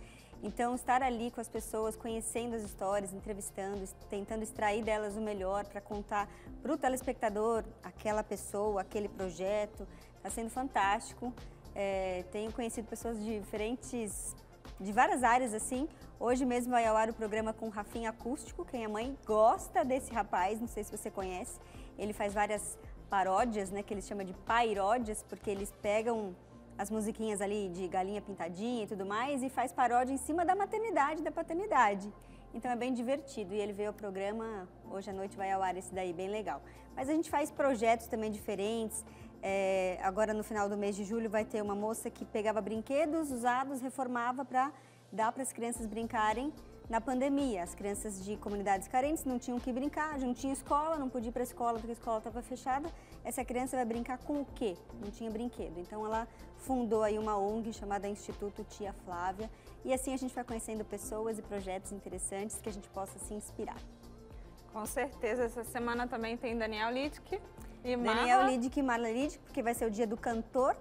Então, estar ali com as pessoas, conhecendo as histórias, entrevistando, tentando extrair delas o melhor para contar para o telespectador aquela pessoa, aquele projeto, está sendo fantástico. É, tenho conhecido pessoas de diferentes, de várias áreas assim. Hoje mesmo vai ao ar o programa com o Acústico, quem é mãe gosta desse rapaz, não sei se você conhece. Ele faz várias paródias, né, que ele chama de pairódias, porque eles pegam as musiquinhas ali de galinha pintadinha e tudo mais e faz paródia em cima da maternidade da paternidade. Então é bem divertido e ele veio ao programa, hoje à noite vai ao ar esse daí, bem legal. Mas a gente faz projetos também diferentes. É, agora no final do mês de julho vai ter uma moça que pegava brinquedos usados, reformava para dar para as crianças brincarem na pandemia. As crianças de comunidades carentes não tinham que brincar, não tinha escola, não podia ir para a escola porque a escola estava fechada. Essa criança vai brincar com o quê? Não tinha brinquedo. Então ela fundou aí uma ONG chamada Instituto Tia Flávia e assim a gente vai conhecendo pessoas e projetos interessantes que a gente possa se inspirar. Com certeza, essa semana também tem Daniel Littke e Daniel Marla. Lidic e Marla Lidic, porque vai ser o dia do cantor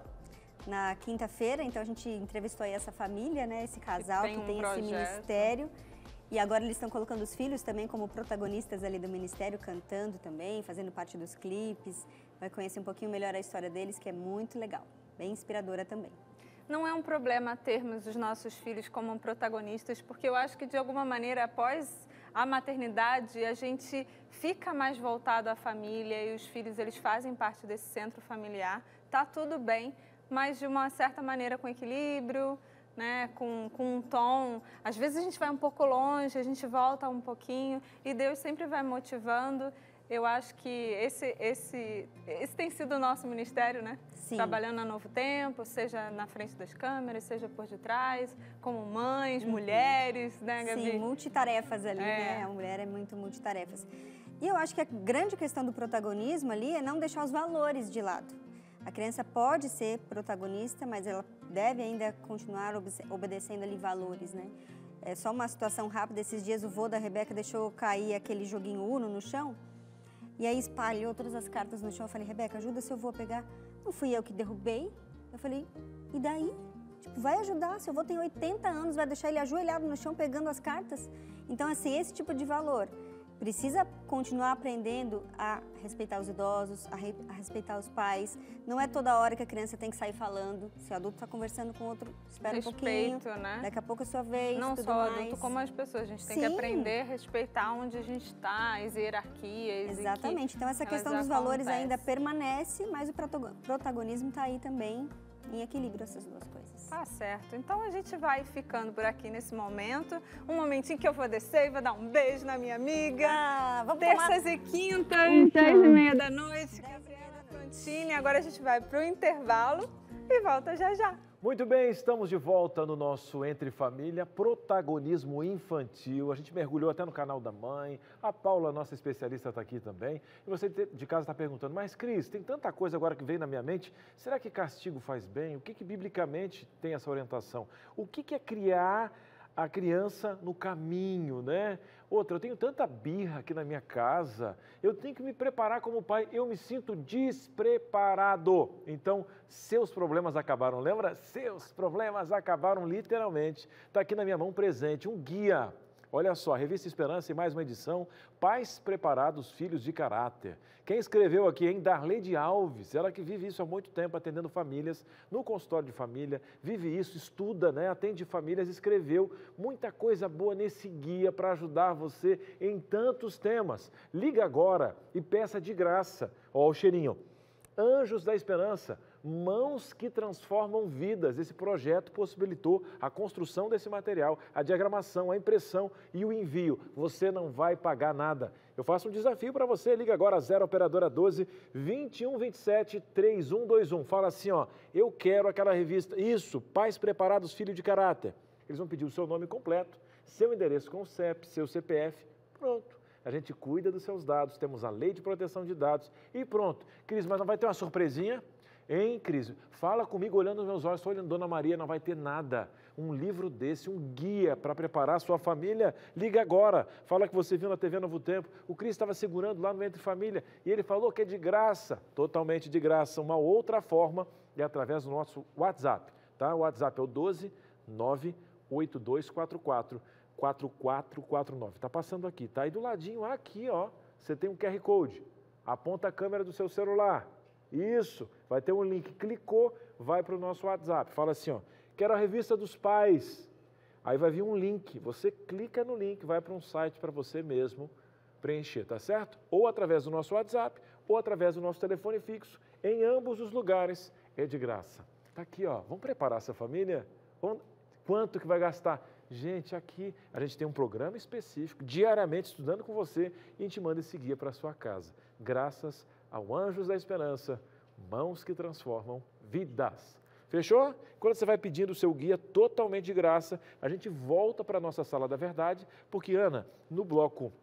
na quinta-feira, então a gente entrevistou aí essa família, né, esse casal tem que tem esse ministério. E agora eles estão colocando os filhos também como protagonistas ali do ministério, cantando também, fazendo parte dos clipes. Vai conhecer um pouquinho melhor a história deles, que é muito legal, bem inspiradora também. Não é um problema termos os nossos filhos como protagonistas, porque eu acho que de alguma maneira após a maternidade a gente fica mais voltado à família e os filhos eles fazem parte desse centro familiar. Tá tudo bem, mas de uma certa maneira com equilíbrio, né, com, com um tom. Às vezes a gente vai um pouco longe, a gente volta um pouquinho e Deus sempre vai motivando. Eu acho que esse, esse, esse tem sido o nosso ministério, né? Sim. Trabalhando na Novo Tempo, seja na frente das câmeras, seja por detrás, como mães, mulheres, né, Gabi? Sim, multitarefas ali, É. né? A mulher é muito multitarefas. E eu acho que a grande questão do protagonismo ali é não deixar os valores de lado. A criança pode ser protagonista, mas ela deve ainda continuar obedecendo ali valores, né? É só uma situação rápida. Esses dias o vô da Rebeca deixou cair aquele joguinho Uno no chão. E aí espalhou todas as cartas no chão. Eu falei, Rebeca, ajuda seu vô a pegar. Não fui eu que derrubei. Eu falei, e daí? Tipo, vai ajudar. Seu vô tem 80 anos, vai deixar ele ajoelhado no chão pegando as cartas? Então, assim, esse tipo de valor. Precisa continuar aprendendo a respeitar os idosos, a, re- a respeitar os pais. Não é toda hora que a criança tem que sair falando. Se o adulto está conversando com outro, espera um pouquinho. Respeito, né? Daqui a pouco é sua vez, Não só o mais. adulto, como as pessoas. A gente tem que Sim. aprender a respeitar onde a gente está, as hierarquias. Exatamente. Então, essa questão dos valores ainda permanece, mas o protago- protagonismo está aí também em equilíbrio essas duas coisas. Tá certo. Então a gente vai ficando por aqui nesse momento. Um momentinho que eu vou descer e vou dar um beijo na minha amiga. Ah, vamos Terças e quintas, seis e meia da noite. Gabriela Frontini. Agora a gente vai pro intervalo e volta já já. Muito bem, estamos de volta no nosso Entre Família, protagonismo infantil. A gente mergulhou até no canal da mãe. A Paula, nossa especialista, está aqui também. E você de casa está perguntando, mas Cris, tem tanta coisa agora que vem na minha mente. Será que castigo faz bem? O que, que biblicamente tem essa orientação? O que, que é criar a criança no caminho, né? Outra, eu tenho tanta birra aqui na minha casa, eu tenho que me preparar como pai, eu me sinto despreparado. Então, seus problemas acabaram, lembra? Seus problemas acabaram literalmente. Está aqui na minha mão presente um guia. Olha só, Revista Esperança e mais uma edição, Pais Preparados, Filhos de Caráter. Quem escreveu aqui, hein? Darleide Alves, ela que vive isso há muito tempo, atendendo famílias, no consultório de família, vive isso, estuda, né? atende famílias, escreveu muita coisa boa nesse guia para ajudar você em tantos temas. Liga agora e peça de graça. Ó, o cheirinho. Anjos da Esperança, mãos que transformam vidas. Esse projeto possibilitou a construção desse material, a diagramação, a impressão e o envio. Você não vai pagar nada. Eu faço um desafio para você. Liga agora 0 operadora 12 2127 3121. Fala assim, ó, eu quero aquela revista. Isso, Pais Preparados, Filho de Caráter. Eles vão pedir o seu nome completo, seu endereço com o CEP, seu CPF. Pronto. A gente cuida dos seus dados, temos a lei de proteção de dados e pronto. Cris, mas não vai ter uma surpresinha? Hein, Cris? Fala comigo olhando nos meus olhos, estou olhando Dona Maria, não vai ter nada. Um livro desse, um guia para preparar a sua família. Liga agora. Fala que você viu na TV Novo Tempo. O Cris estava segurando lá no Entre Família e ele falou que é de graça, totalmente de graça. Uma outra forma é através do nosso WhatsApp, tá? O WhatsApp é o 12 98244 4449. Está passando aqui, tá? E do ladinho, aqui, ó, você tem um QR Code. Aponta a câmera do seu celular. Isso, vai ter um link. Clicou, vai para o nosso WhatsApp. Fala assim, ó, quero a revista dos pais. Aí vai vir um link. Você clica no link, vai para um site para você mesmo preencher, tá certo? Ou através do nosso WhatsApp, ou através do nosso telefone fixo. Em ambos os lugares é de graça. Tá aqui, ó. Vamos preparar essa família? Quanto que vai gastar? Gente, aqui a gente tem um programa específico, diariamente estudando com você, e a gente manda esse guia para sua casa. Graças ao Anjos da Esperança, mãos que transformam vidas. Fechou? Quando você vai pedindo o seu guia totalmente de graça, a gente volta para a nossa sala da verdade, porque, Ana, no bloco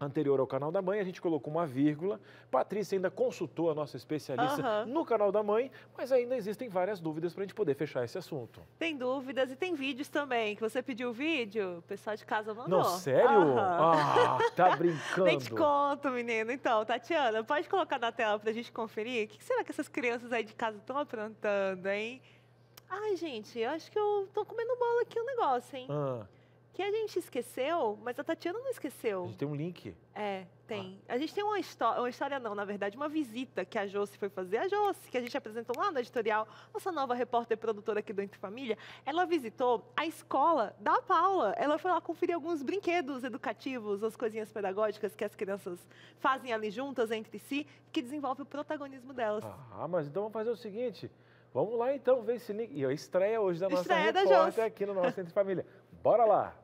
anterior ao canal da mãe, a gente colocou uma vírgula. Patrícia ainda consultou a nossa especialista Aham. no canal da mãe, mas ainda existem várias dúvidas para a gente poder fechar esse assunto. Tem dúvidas e tem vídeos também, que você pediu vídeo, o pessoal de casa mandou. Não, sério? Aham. Ah, tá *laughs* Nem te brincando. conto, menino. Então, Tatiana, pode colocar na tela pra gente conferir? O que será que essas crianças aí de casa estão aprontando, hein? Ai, gente, eu acho que eu tô comendo bola aqui o negócio, hein? Ah, Que a gente esqueceu, mas a Tatiana não a esqueceu. gente tem um link. É, tem. A gente tem uma história, uma história não, na verdade, uma visita que a Josi foi fazer. A Josi, que a gente apresentou lá no editorial, nossa nova repórter e produtora aqui do Entre Família, ela visitou a escola da Paula. Ela foi lá conferir alguns brinquedos educativos, as coisinhas pedagógicas que as crianças fazem ali juntas entre si, que desenvolve o protagonismo delas. Ah, mas então vamos fazer o seguinte. Vamos lá então ver esse link. E a estreia hoje da nossa Estreia da repórter Josi. aqui no nosso Entre Família. Bora lá.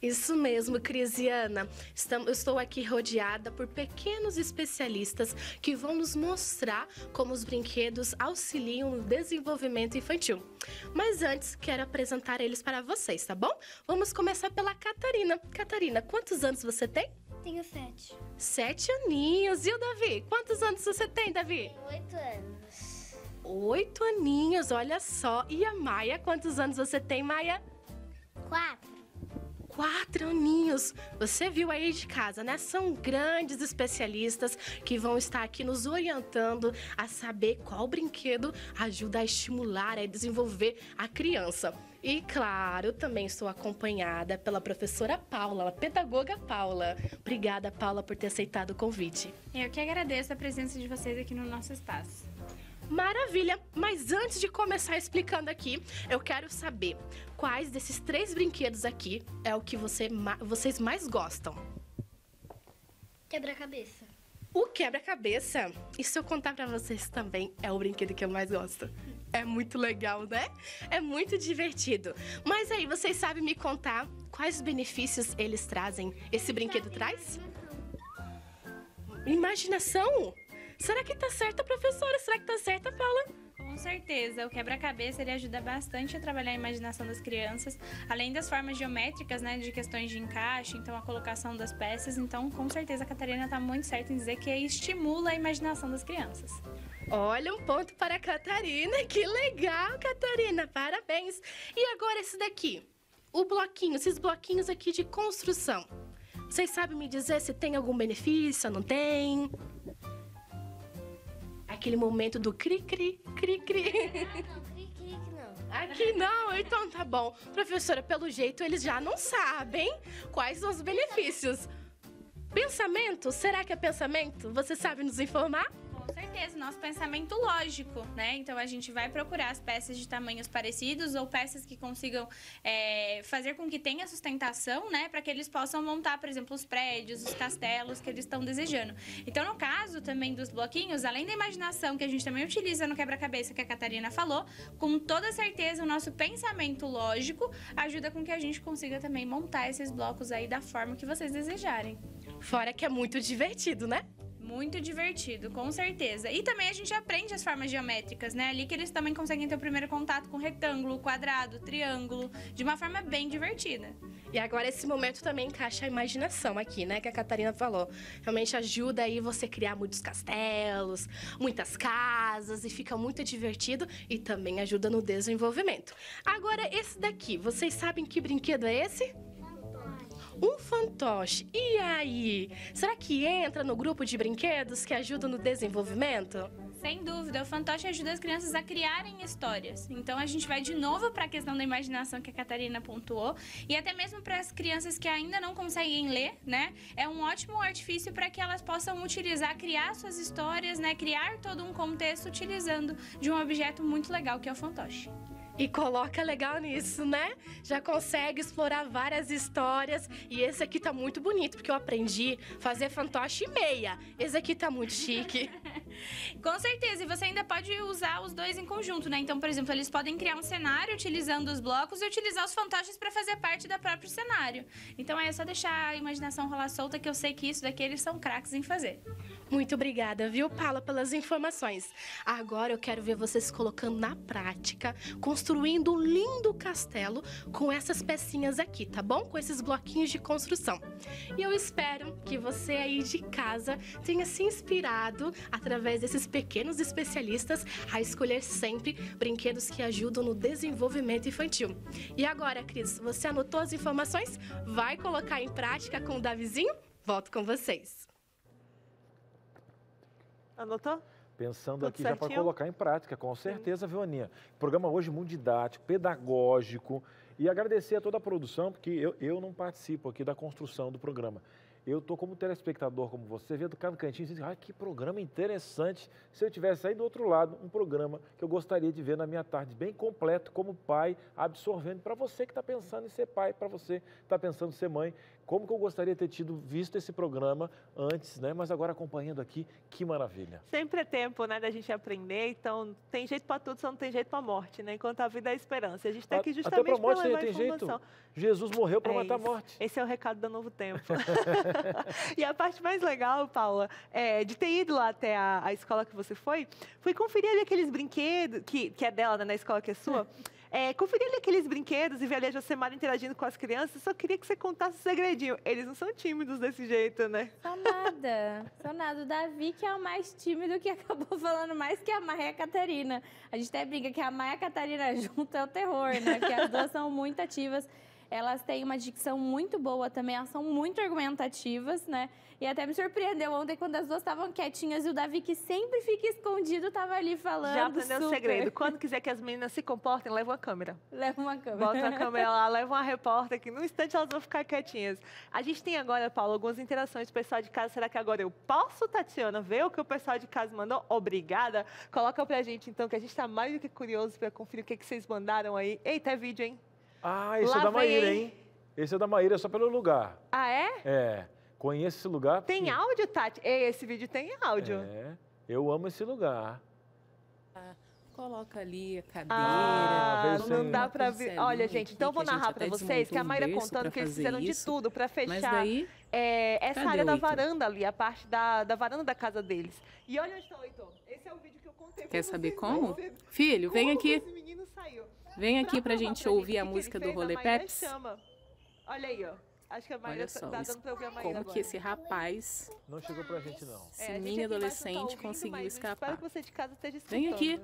Isso mesmo, Crisiana. Estam- Eu estou aqui rodeada por pequenos especialistas que vão nos mostrar como os brinquedos auxiliam no desenvolvimento infantil. Mas antes, quero apresentar eles para vocês, tá bom? Vamos começar pela Catarina. Catarina, quantos anos você tem? Tenho sete. Sete aninhos. E o Davi? Quantos anos você tem, Davi? Oito anos. Oito aninhos, olha só. E a Maia? Quantos anos você tem, Maia? Quatro. Quatro aninhos. Você viu aí de casa, né? São grandes especialistas que vão estar aqui nos orientando a saber qual brinquedo ajuda a estimular, a desenvolver a criança. E claro, também estou acompanhada pela professora Paula, a pedagoga Paula. Obrigada, Paula, por ter aceitado o convite. Eu que agradeço a presença de vocês aqui no nosso espaço. Maravilha! Mas antes de começar explicando aqui, eu quero saber quais desses três brinquedos aqui é o que você vocês mais gostam. Quebra-cabeça. O quebra-cabeça, e se eu contar pra vocês também, é o brinquedo que eu mais gosto. É muito legal, né? É muito divertido. Mas aí, vocês sabem me contar quais benefícios eles trazem? Esse brinquedo traz? Imaginação? Será que tá certa, professora? Será que tá certa, Paula? Com certeza, o quebra-cabeça ele ajuda bastante a trabalhar a imaginação das crianças, além das formas geométricas, né, de questões de encaixe, então a colocação das peças. Então, com certeza, a Catarina está muito certa em dizer que estimula a imaginação das crianças. Olha, um ponto para a Catarina. Que legal, Catarina. Parabéns. E agora esse daqui. O bloquinho, esses bloquinhos aqui de construção. Vocês sabem me dizer se tem algum benefício não tem? Aquele momento do cri-cri, cri-cri. Não, *laughs* cri-cri não. Aqui não, então tá bom. Professora, pelo jeito eles já não sabem quais são os benefícios. Pensamento? Será que é pensamento? Você sabe nos informar? Com certeza, nosso pensamento lógico, né? Então a gente vai procurar as peças de tamanhos parecidos ou peças que consigam é, fazer com que tenha sustentação, né? Para que eles possam montar, por exemplo, os prédios, os castelos que eles estão desejando. Então, no caso também dos bloquinhos, além da imaginação que a gente também utiliza no quebra-cabeça que a Catarina falou, com toda certeza o nosso pensamento lógico ajuda com que a gente consiga também montar esses blocos aí da forma que vocês desejarem. Fora que é muito divertido, né? Muito divertido, com certeza. E também a gente aprende as formas geométricas, né? Ali que eles também conseguem ter o primeiro contato com retângulo, quadrado, triângulo, de uma forma bem divertida. E agora esse momento também encaixa a imaginação aqui, né? Que a Catarina falou. Realmente ajuda aí você criar muitos castelos, muitas casas e fica muito divertido e também ajuda no desenvolvimento. Agora esse daqui, vocês sabem que brinquedo é esse? Um fantoche. E aí? Será que entra no grupo de brinquedos que ajudam no desenvolvimento? Sem dúvida, o fantoche ajuda as crianças a criarem histórias. Então a gente vai de novo para a questão da imaginação que a Catarina pontuou e até mesmo para as crianças que ainda não conseguem ler, né? É um ótimo artifício para que elas possam utilizar, criar suas histórias, né? Criar todo um contexto utilizando de um objeto muito legal que é o fantoche. E coloca legal nisso, né? Já consegue explorar várias histórias. E esse aqui tá muito bonito, porque eu aprendi a fazer fantoche e meia. Esse aqui tá muito chique. *laughs* Com certeza, e você ainda pode usar os dois em conjunto, né? Então, por exemplo, eles podem criar um cenário utilizando os blocos e utilizar os fantoches para fazer parte do próprio cenário. Então é só deixar a imaginação rolar solta, que eu sei que isso daqui eles são craques em fazer. Muito obrigada, viu, Paula, pelas informações. Agora eu quero ver vocês colocando na prática, construindo um lindo castelo com essas pecinhas aqui, tá bom? Com esses bloquinhos de construção. E eu espero que você aí de casa tenha se inspirado através desses pequenos especialistas a escolher sempre brinquedos que ajudam no desenvolvimento infantil. E agora, Cris, você anotou as informações? Vai colocar em prática com o Davizinho? Volto com vocês. Anotou? Pensando Tudo aqui já para certinho? colocar em prática, com certeza, viu, Aninha? Programa hoje muito didático, pedagógico. E agradecer a toda a produção, porque eu, eu não participo aqui da construção do programa. Eu estou como telespectador, como você, vendo cada cantinho e diz, ah, que programa interessante. Se eu tivesse aí do outro lado, um programa que eu gostaria de ver na minha tarde, bem completo, como pai, absorvendo. Para você que está pensando em ser pai, para você que está pensando em ser mãe, como que eu gostaria de ter tido visto esse programa antes, né? Mas agora acompanhando aqui, que maravilha. Sempre é tempo, né, da gente aprender, então tem jeito pra tudo, só não tem jeito pra morte, né? Enquanto a vida é a esperança. A gente tá aqui justamente pra levar tem jeito. informação. Jesus morreu para É matar a isso. morte. Esse é o recado do novo tempo. *laughs* e a parte mais legal, Paula, é, de ter ido lá até a, a escola que você foi, foi conferir ali aqueles brinquedos, que, que é dela, né, na escola que é sua. *laughs* é, conferir ali aqueles brinquedos e ver ali a Josemara interagindo com as crianças. Só queria que você contasse um segredinho. Eles não são tímidos desse jeito, né? São nada. São nada. O Davi que é o mais tímido que *laughs* acabou falando mais que a Maia e a Catarina. A gente até brinca que a Maia e a Catarina *laughs* junto é o terror, né? Porque as duas são muito ativas. Elas têm uma dicção muito boa também, elas são muito argumentativas, né? E até me surpreendeu ontem quando as duas estavam quietinhas e o Davi, que sempre fica escondido, estava ali falando. Já aprendeu o super. segredo. Quando *laughs* quiser que as meninas se comportem, leva uma câmera. Leva uma câmera. Bota a câmera lá, *laughs* leva uma repórter, que no instante elas vão ficar quietinhas. A gente tem agora, Paulo, algumas interações do pessoal de casa. Será que agora eu posso, Tatiana, ver o que o pessoal de casa mandou? Obrigada. Coloca pra gente, então, que a gente está mais do que curioso para conferir o que, que vocês mandaram aí. Eita, é vídeo, hein? Ah, esse Lá é da vem, Maíra, hein? hein? Esse é da Maíra, só pelo lugar. Ah, é? É, conheço esse lugar. Tem áudio, Tati? Ei, esse vídeo tem áudio. É, eu amo esse lugar. Coloca ali a cadeira. Ah, não dá pra ver. Olha, gente, então eu vou narrar pra vocês que a um Mayra contando que eles fizeram de isso. tudo pra Mas fechar daí, é, essa área da varanda ali, a parte da, da varanda da casa deles. E olha onde está o Heitor. Esse é o vídeo que eu contei pra Quer saber como? Filho, vem como aqui. esse menino saiu. Vem aqui pra gente pra ouvir a música do Rolê Peps. chama. Olha aí, ó. Acho que a Mayra Olha tá só, tá dando pra ouvir a Mayra como agora. que esse rapaz, Não chegou pra gente, não. É, esse mini vai estar adolescente conseguiu escapar. Espero que você de casa esteja escutando. Vem aqui.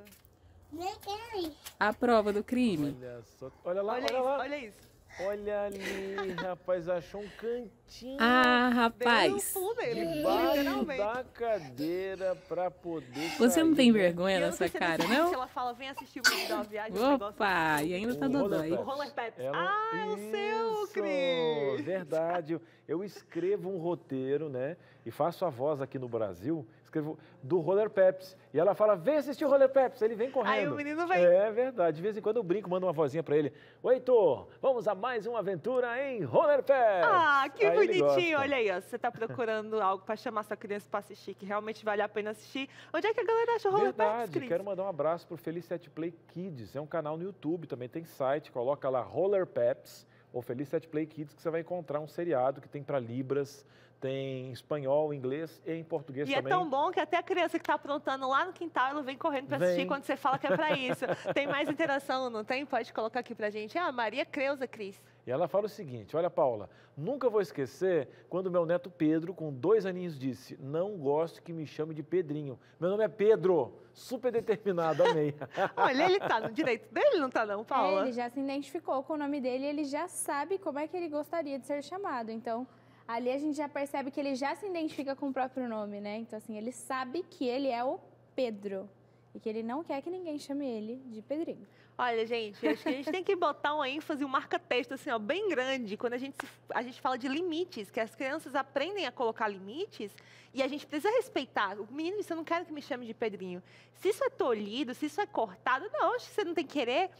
A prova do crime. Olha só. Olha lá, Olha, olha, isso, lá. olha isso. Olha ali, rapaz, achou um cantinho Ah, rapaz. nele, debaixo da cadeira pra poder Você não sair, tem né? vergonha eu na sua cara, não? Ela fala, vem assistir o vídeo da viagem. Opa, e ainda tá O Roller dodói. O Roller Peps. Ela- Ah, é o seu, Cris. Verdade. Eu escrevo um roteiro, né? E faço a voz aqui no Brasil, escrevo do Roller Peps. E ela fala, vem assistir o Roller Peps. Ele vem correndo. Aí o menino vem. É verdade. De vez em quando eu brinco, mando uma vozinha pra ele. Oi, Heitor, vamos a mais uma aventura em Roller Peps. Ah, que Aí bonitinho. Olha aí, ó. Você tá procurando *laughs* algo pra chamar sua criança pra assistir, que realmente vale a pena assistir. Onde é que a galera acha o Roller Peps, Verdade, Cris? quero mandar um abraço pro Felicity Play Kids. É um canal no YouTube, também tem site, coloca lá Roller Peps ou Felicity Play Kids que você vai encontrar um seriado que tem para Libras, tem em espanhol, inglês e em português E é também. tão bom que até a criança que tá aprontando lá no quintal, ela vem correndo pra assistir quando você fala que é pra isso. *laughs* tem mais interação, não tem? Pode colocar aqui pra gente. Ah, Maria Creuza, Cris. E ela fala o seguinte: Olha, Paula, nunca vou esquecer quando meu neto Pedro, com dois aninhos, disse: Não gosto que me chame de Pedrinho. Meu nome é Pedro. Super determinado, amei. *laughs* Olha, ele tá no direito dele, não tá não, Paula? Ele já se identificou com o nome dele, ele já sabe como é que ele gostaria de ser chamado. Então, ali a gente já percebe que ele já se identifica com o próprio nome, né? Então, assim, ele sabe que ele é o Pedro e que ele não quer que ninguém chame ele de Pedrinho. Olha, gente, acho que a gente tem que botar uma ênfase, um marca-texto, assim, ó, bem grande, quando a gente, a gente fala de limites, que as crianças aprendem a colocar limites e a gente precisa respeitar. O menino disse, eu não quero que me chame de Pedrinho. Se isso é tolhido, se isso é cortado, não, você não tem que querer.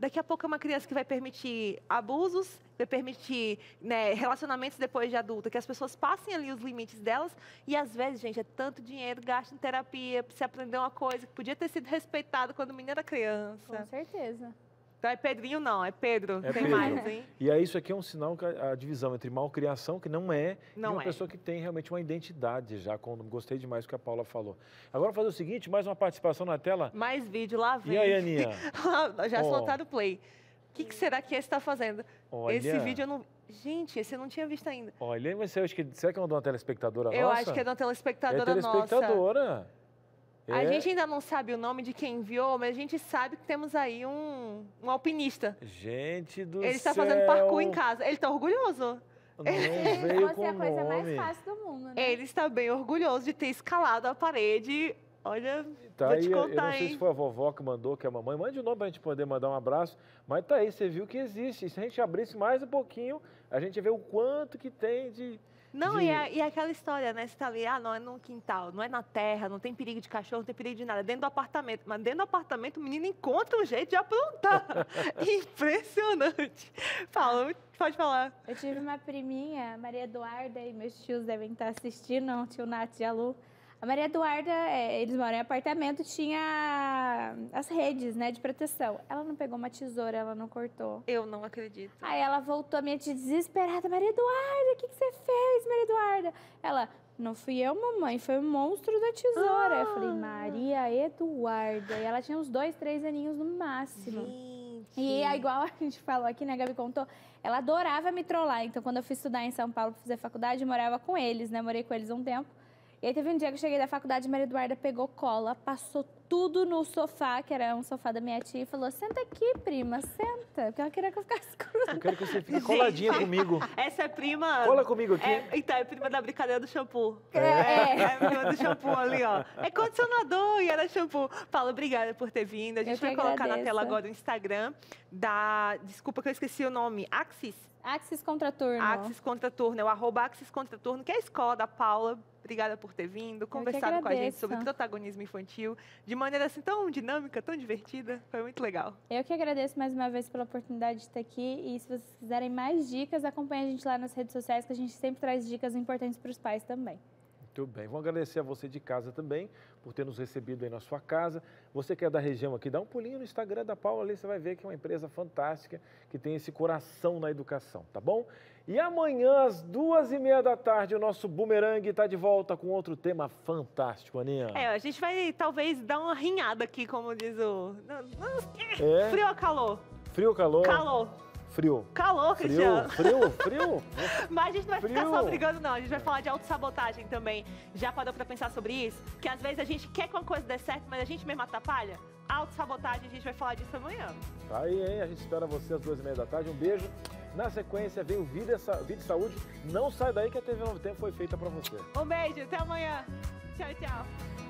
Daqui a pouco é uma criança que vai permitir abusos, vai permitir né, relacionamentos depois de adulta, que as pessoas passem ali os limites delas. E às vezes, gente, é tanto dinheiro gasto em terapia você aprender uma coisa que podia ter sido respeitada quando o menino era criança. Com certeza. Então é Pedrinho, não, é Pedro. É tem Pedro. mais, hein? E aí isso aqui é um sinal que a, a divisão entre malcriação, que não é, Não e uma é. pessoa que tem realmente uma identidade já. Quando, gostei demais do que a Paula falou. Agora vou fazer o seguinte, mais uma participação na tela. Mais vídeo, lá vem. E aí, Aninha? *laughs* Já Ó. soltaram o play. O que, que será que esse está fazendo? Olha. Esse vídeo eu não... Gente, esse eu não tinha visto ainda. Olha, mas você acha que, será que é uma telespectadora Eu nossa? acho que é de uma telespectadora, É telespectadora. nossa. A É. gente ainda não sabe o nome de quem enviou, mas a gente sabe que temos aí um, um alpinista. Gente do Ele está céu. fazendo parkour em casa. Ele está orgulhoso. Não veio Você com é a coisa mais nome. fácil do mundo, né? Ele está bem orgulhoso de ter escalado a parede. Olha, Tá vou aí, te eu contar, não sei hein? se foi a vovó que mandou, que é a mamãe. Mande o nome pra gente poder mandar um abraço. Mas tá aí, você viu que existe. Se a gente abrisse mais um pouquinho, a gente vê o quanto que tem de... Não, de- e, é, e é aquela história, né? Você tá ali, ah, não, é no quintal, não é na terra, não tem perigo de cachorro, não tem perigo de nada, é dentro do apartamento. Mas dentro do apartamento o menino encontra um jeito de aprontar. *laughs* Impressionante. Fala, pode falar. Eu tive uma priminha, Maria Eduarda, e meus tios devem estar assistindo, não, tio Nath e a Lu. A Maria Eduarda, é, eles moram em apartamento, tinha as redes, né, de proteção. Ela não pegou uma tesoura, ela não cortou. Eu não acredito. Aí ela voltou, minha tia desesperada, Maria Eduarda, o que, que você fez, Maria Eduarda? Ela, não fui eu, mamãe, foi o monstro da tesoura. Eu falei, Maria Eduarda. E ela tinha uns dois, três aninhos no máximo. Gente. E é igual a gente falou aqui, né, a Gabi contou, ela adorava me trollar. Então, quando eu fui estudar em São Paulo pra fazer faculdade, eu morava com eles, né? Morei com eles um tempo. E aí teve um dia que eu cheguei da faculdade, Maria Eduarda pegou cola, passou tudo no sofá, que era um sofá da minha tia, e falou: Senta aqui, prima, senta. Porque ela queria que eu ficasse crua. Eu quero que você fique coladinha comigo. Essa é prima. Cola comigo aqui. É, então, é prima da brincadeira do shampoo. É. É, é prima do shampoo ali, ó. É condicionador e era shampoo. Paulo, obrigada por ter vindo. A gente vai que colocar na agradeço. tela agora o Instagram da. Desculpa que eu esqueci o nome. Axis. Axis Contraturno. Axis Contraturno, é o arroba Axis Contraturno, que é a escola da Paula. Obrigada por ter vindo, conversado com a gente sobre protagonismo infantil de maneira assim tão dinâmica, tão divertida. Foi muito legal. Eu que agradeço mais uma vez pela oportunidade de estar aqui. E se vocês quiserem mais dicas, acompanhe a gente lá nas redes sociais, que a gente sempre traz dicas importantes para os pais também. Muito bem. Vou agradecer a você de casa também por ter nos recebido aí na sua casa. Você que é da região aqui, dá um pulinho no Instagram da Paula ali, você vai ver que é uma empresa fantástica que tem esse coração na educação, tá bom? E amanhã, às duas e meia da tarde, o nosso Boomerang está de volta com outro tema fantástico, Aninha. É, a gente vai talvez dar uma rinhada aqui, como diz o. É? Frio ou calor? Frio ou calor? Calor. Frio. Calor, Frio, Cristiano. frio, frio. *laughs* Mas a gente não vai ficar Frio. só brigando, não. A gente vai falar de autossabotagem também. Já parou pra pensar sobre isso? Que às vezes a gente quer que uma coisa dê certo, mas a gente mesmo atrapalha? Autossabotagem, a gente vai falar disso amanhã. Tá aí, hein? A gente espera você às duas e meia da tarde. Um beijo. Na sequência vem o Vida, Vida e Saúde. Não sai daí que a TV Novo Tempo foi feita para você. Um beijo, até amanhã. Tchau, tchau.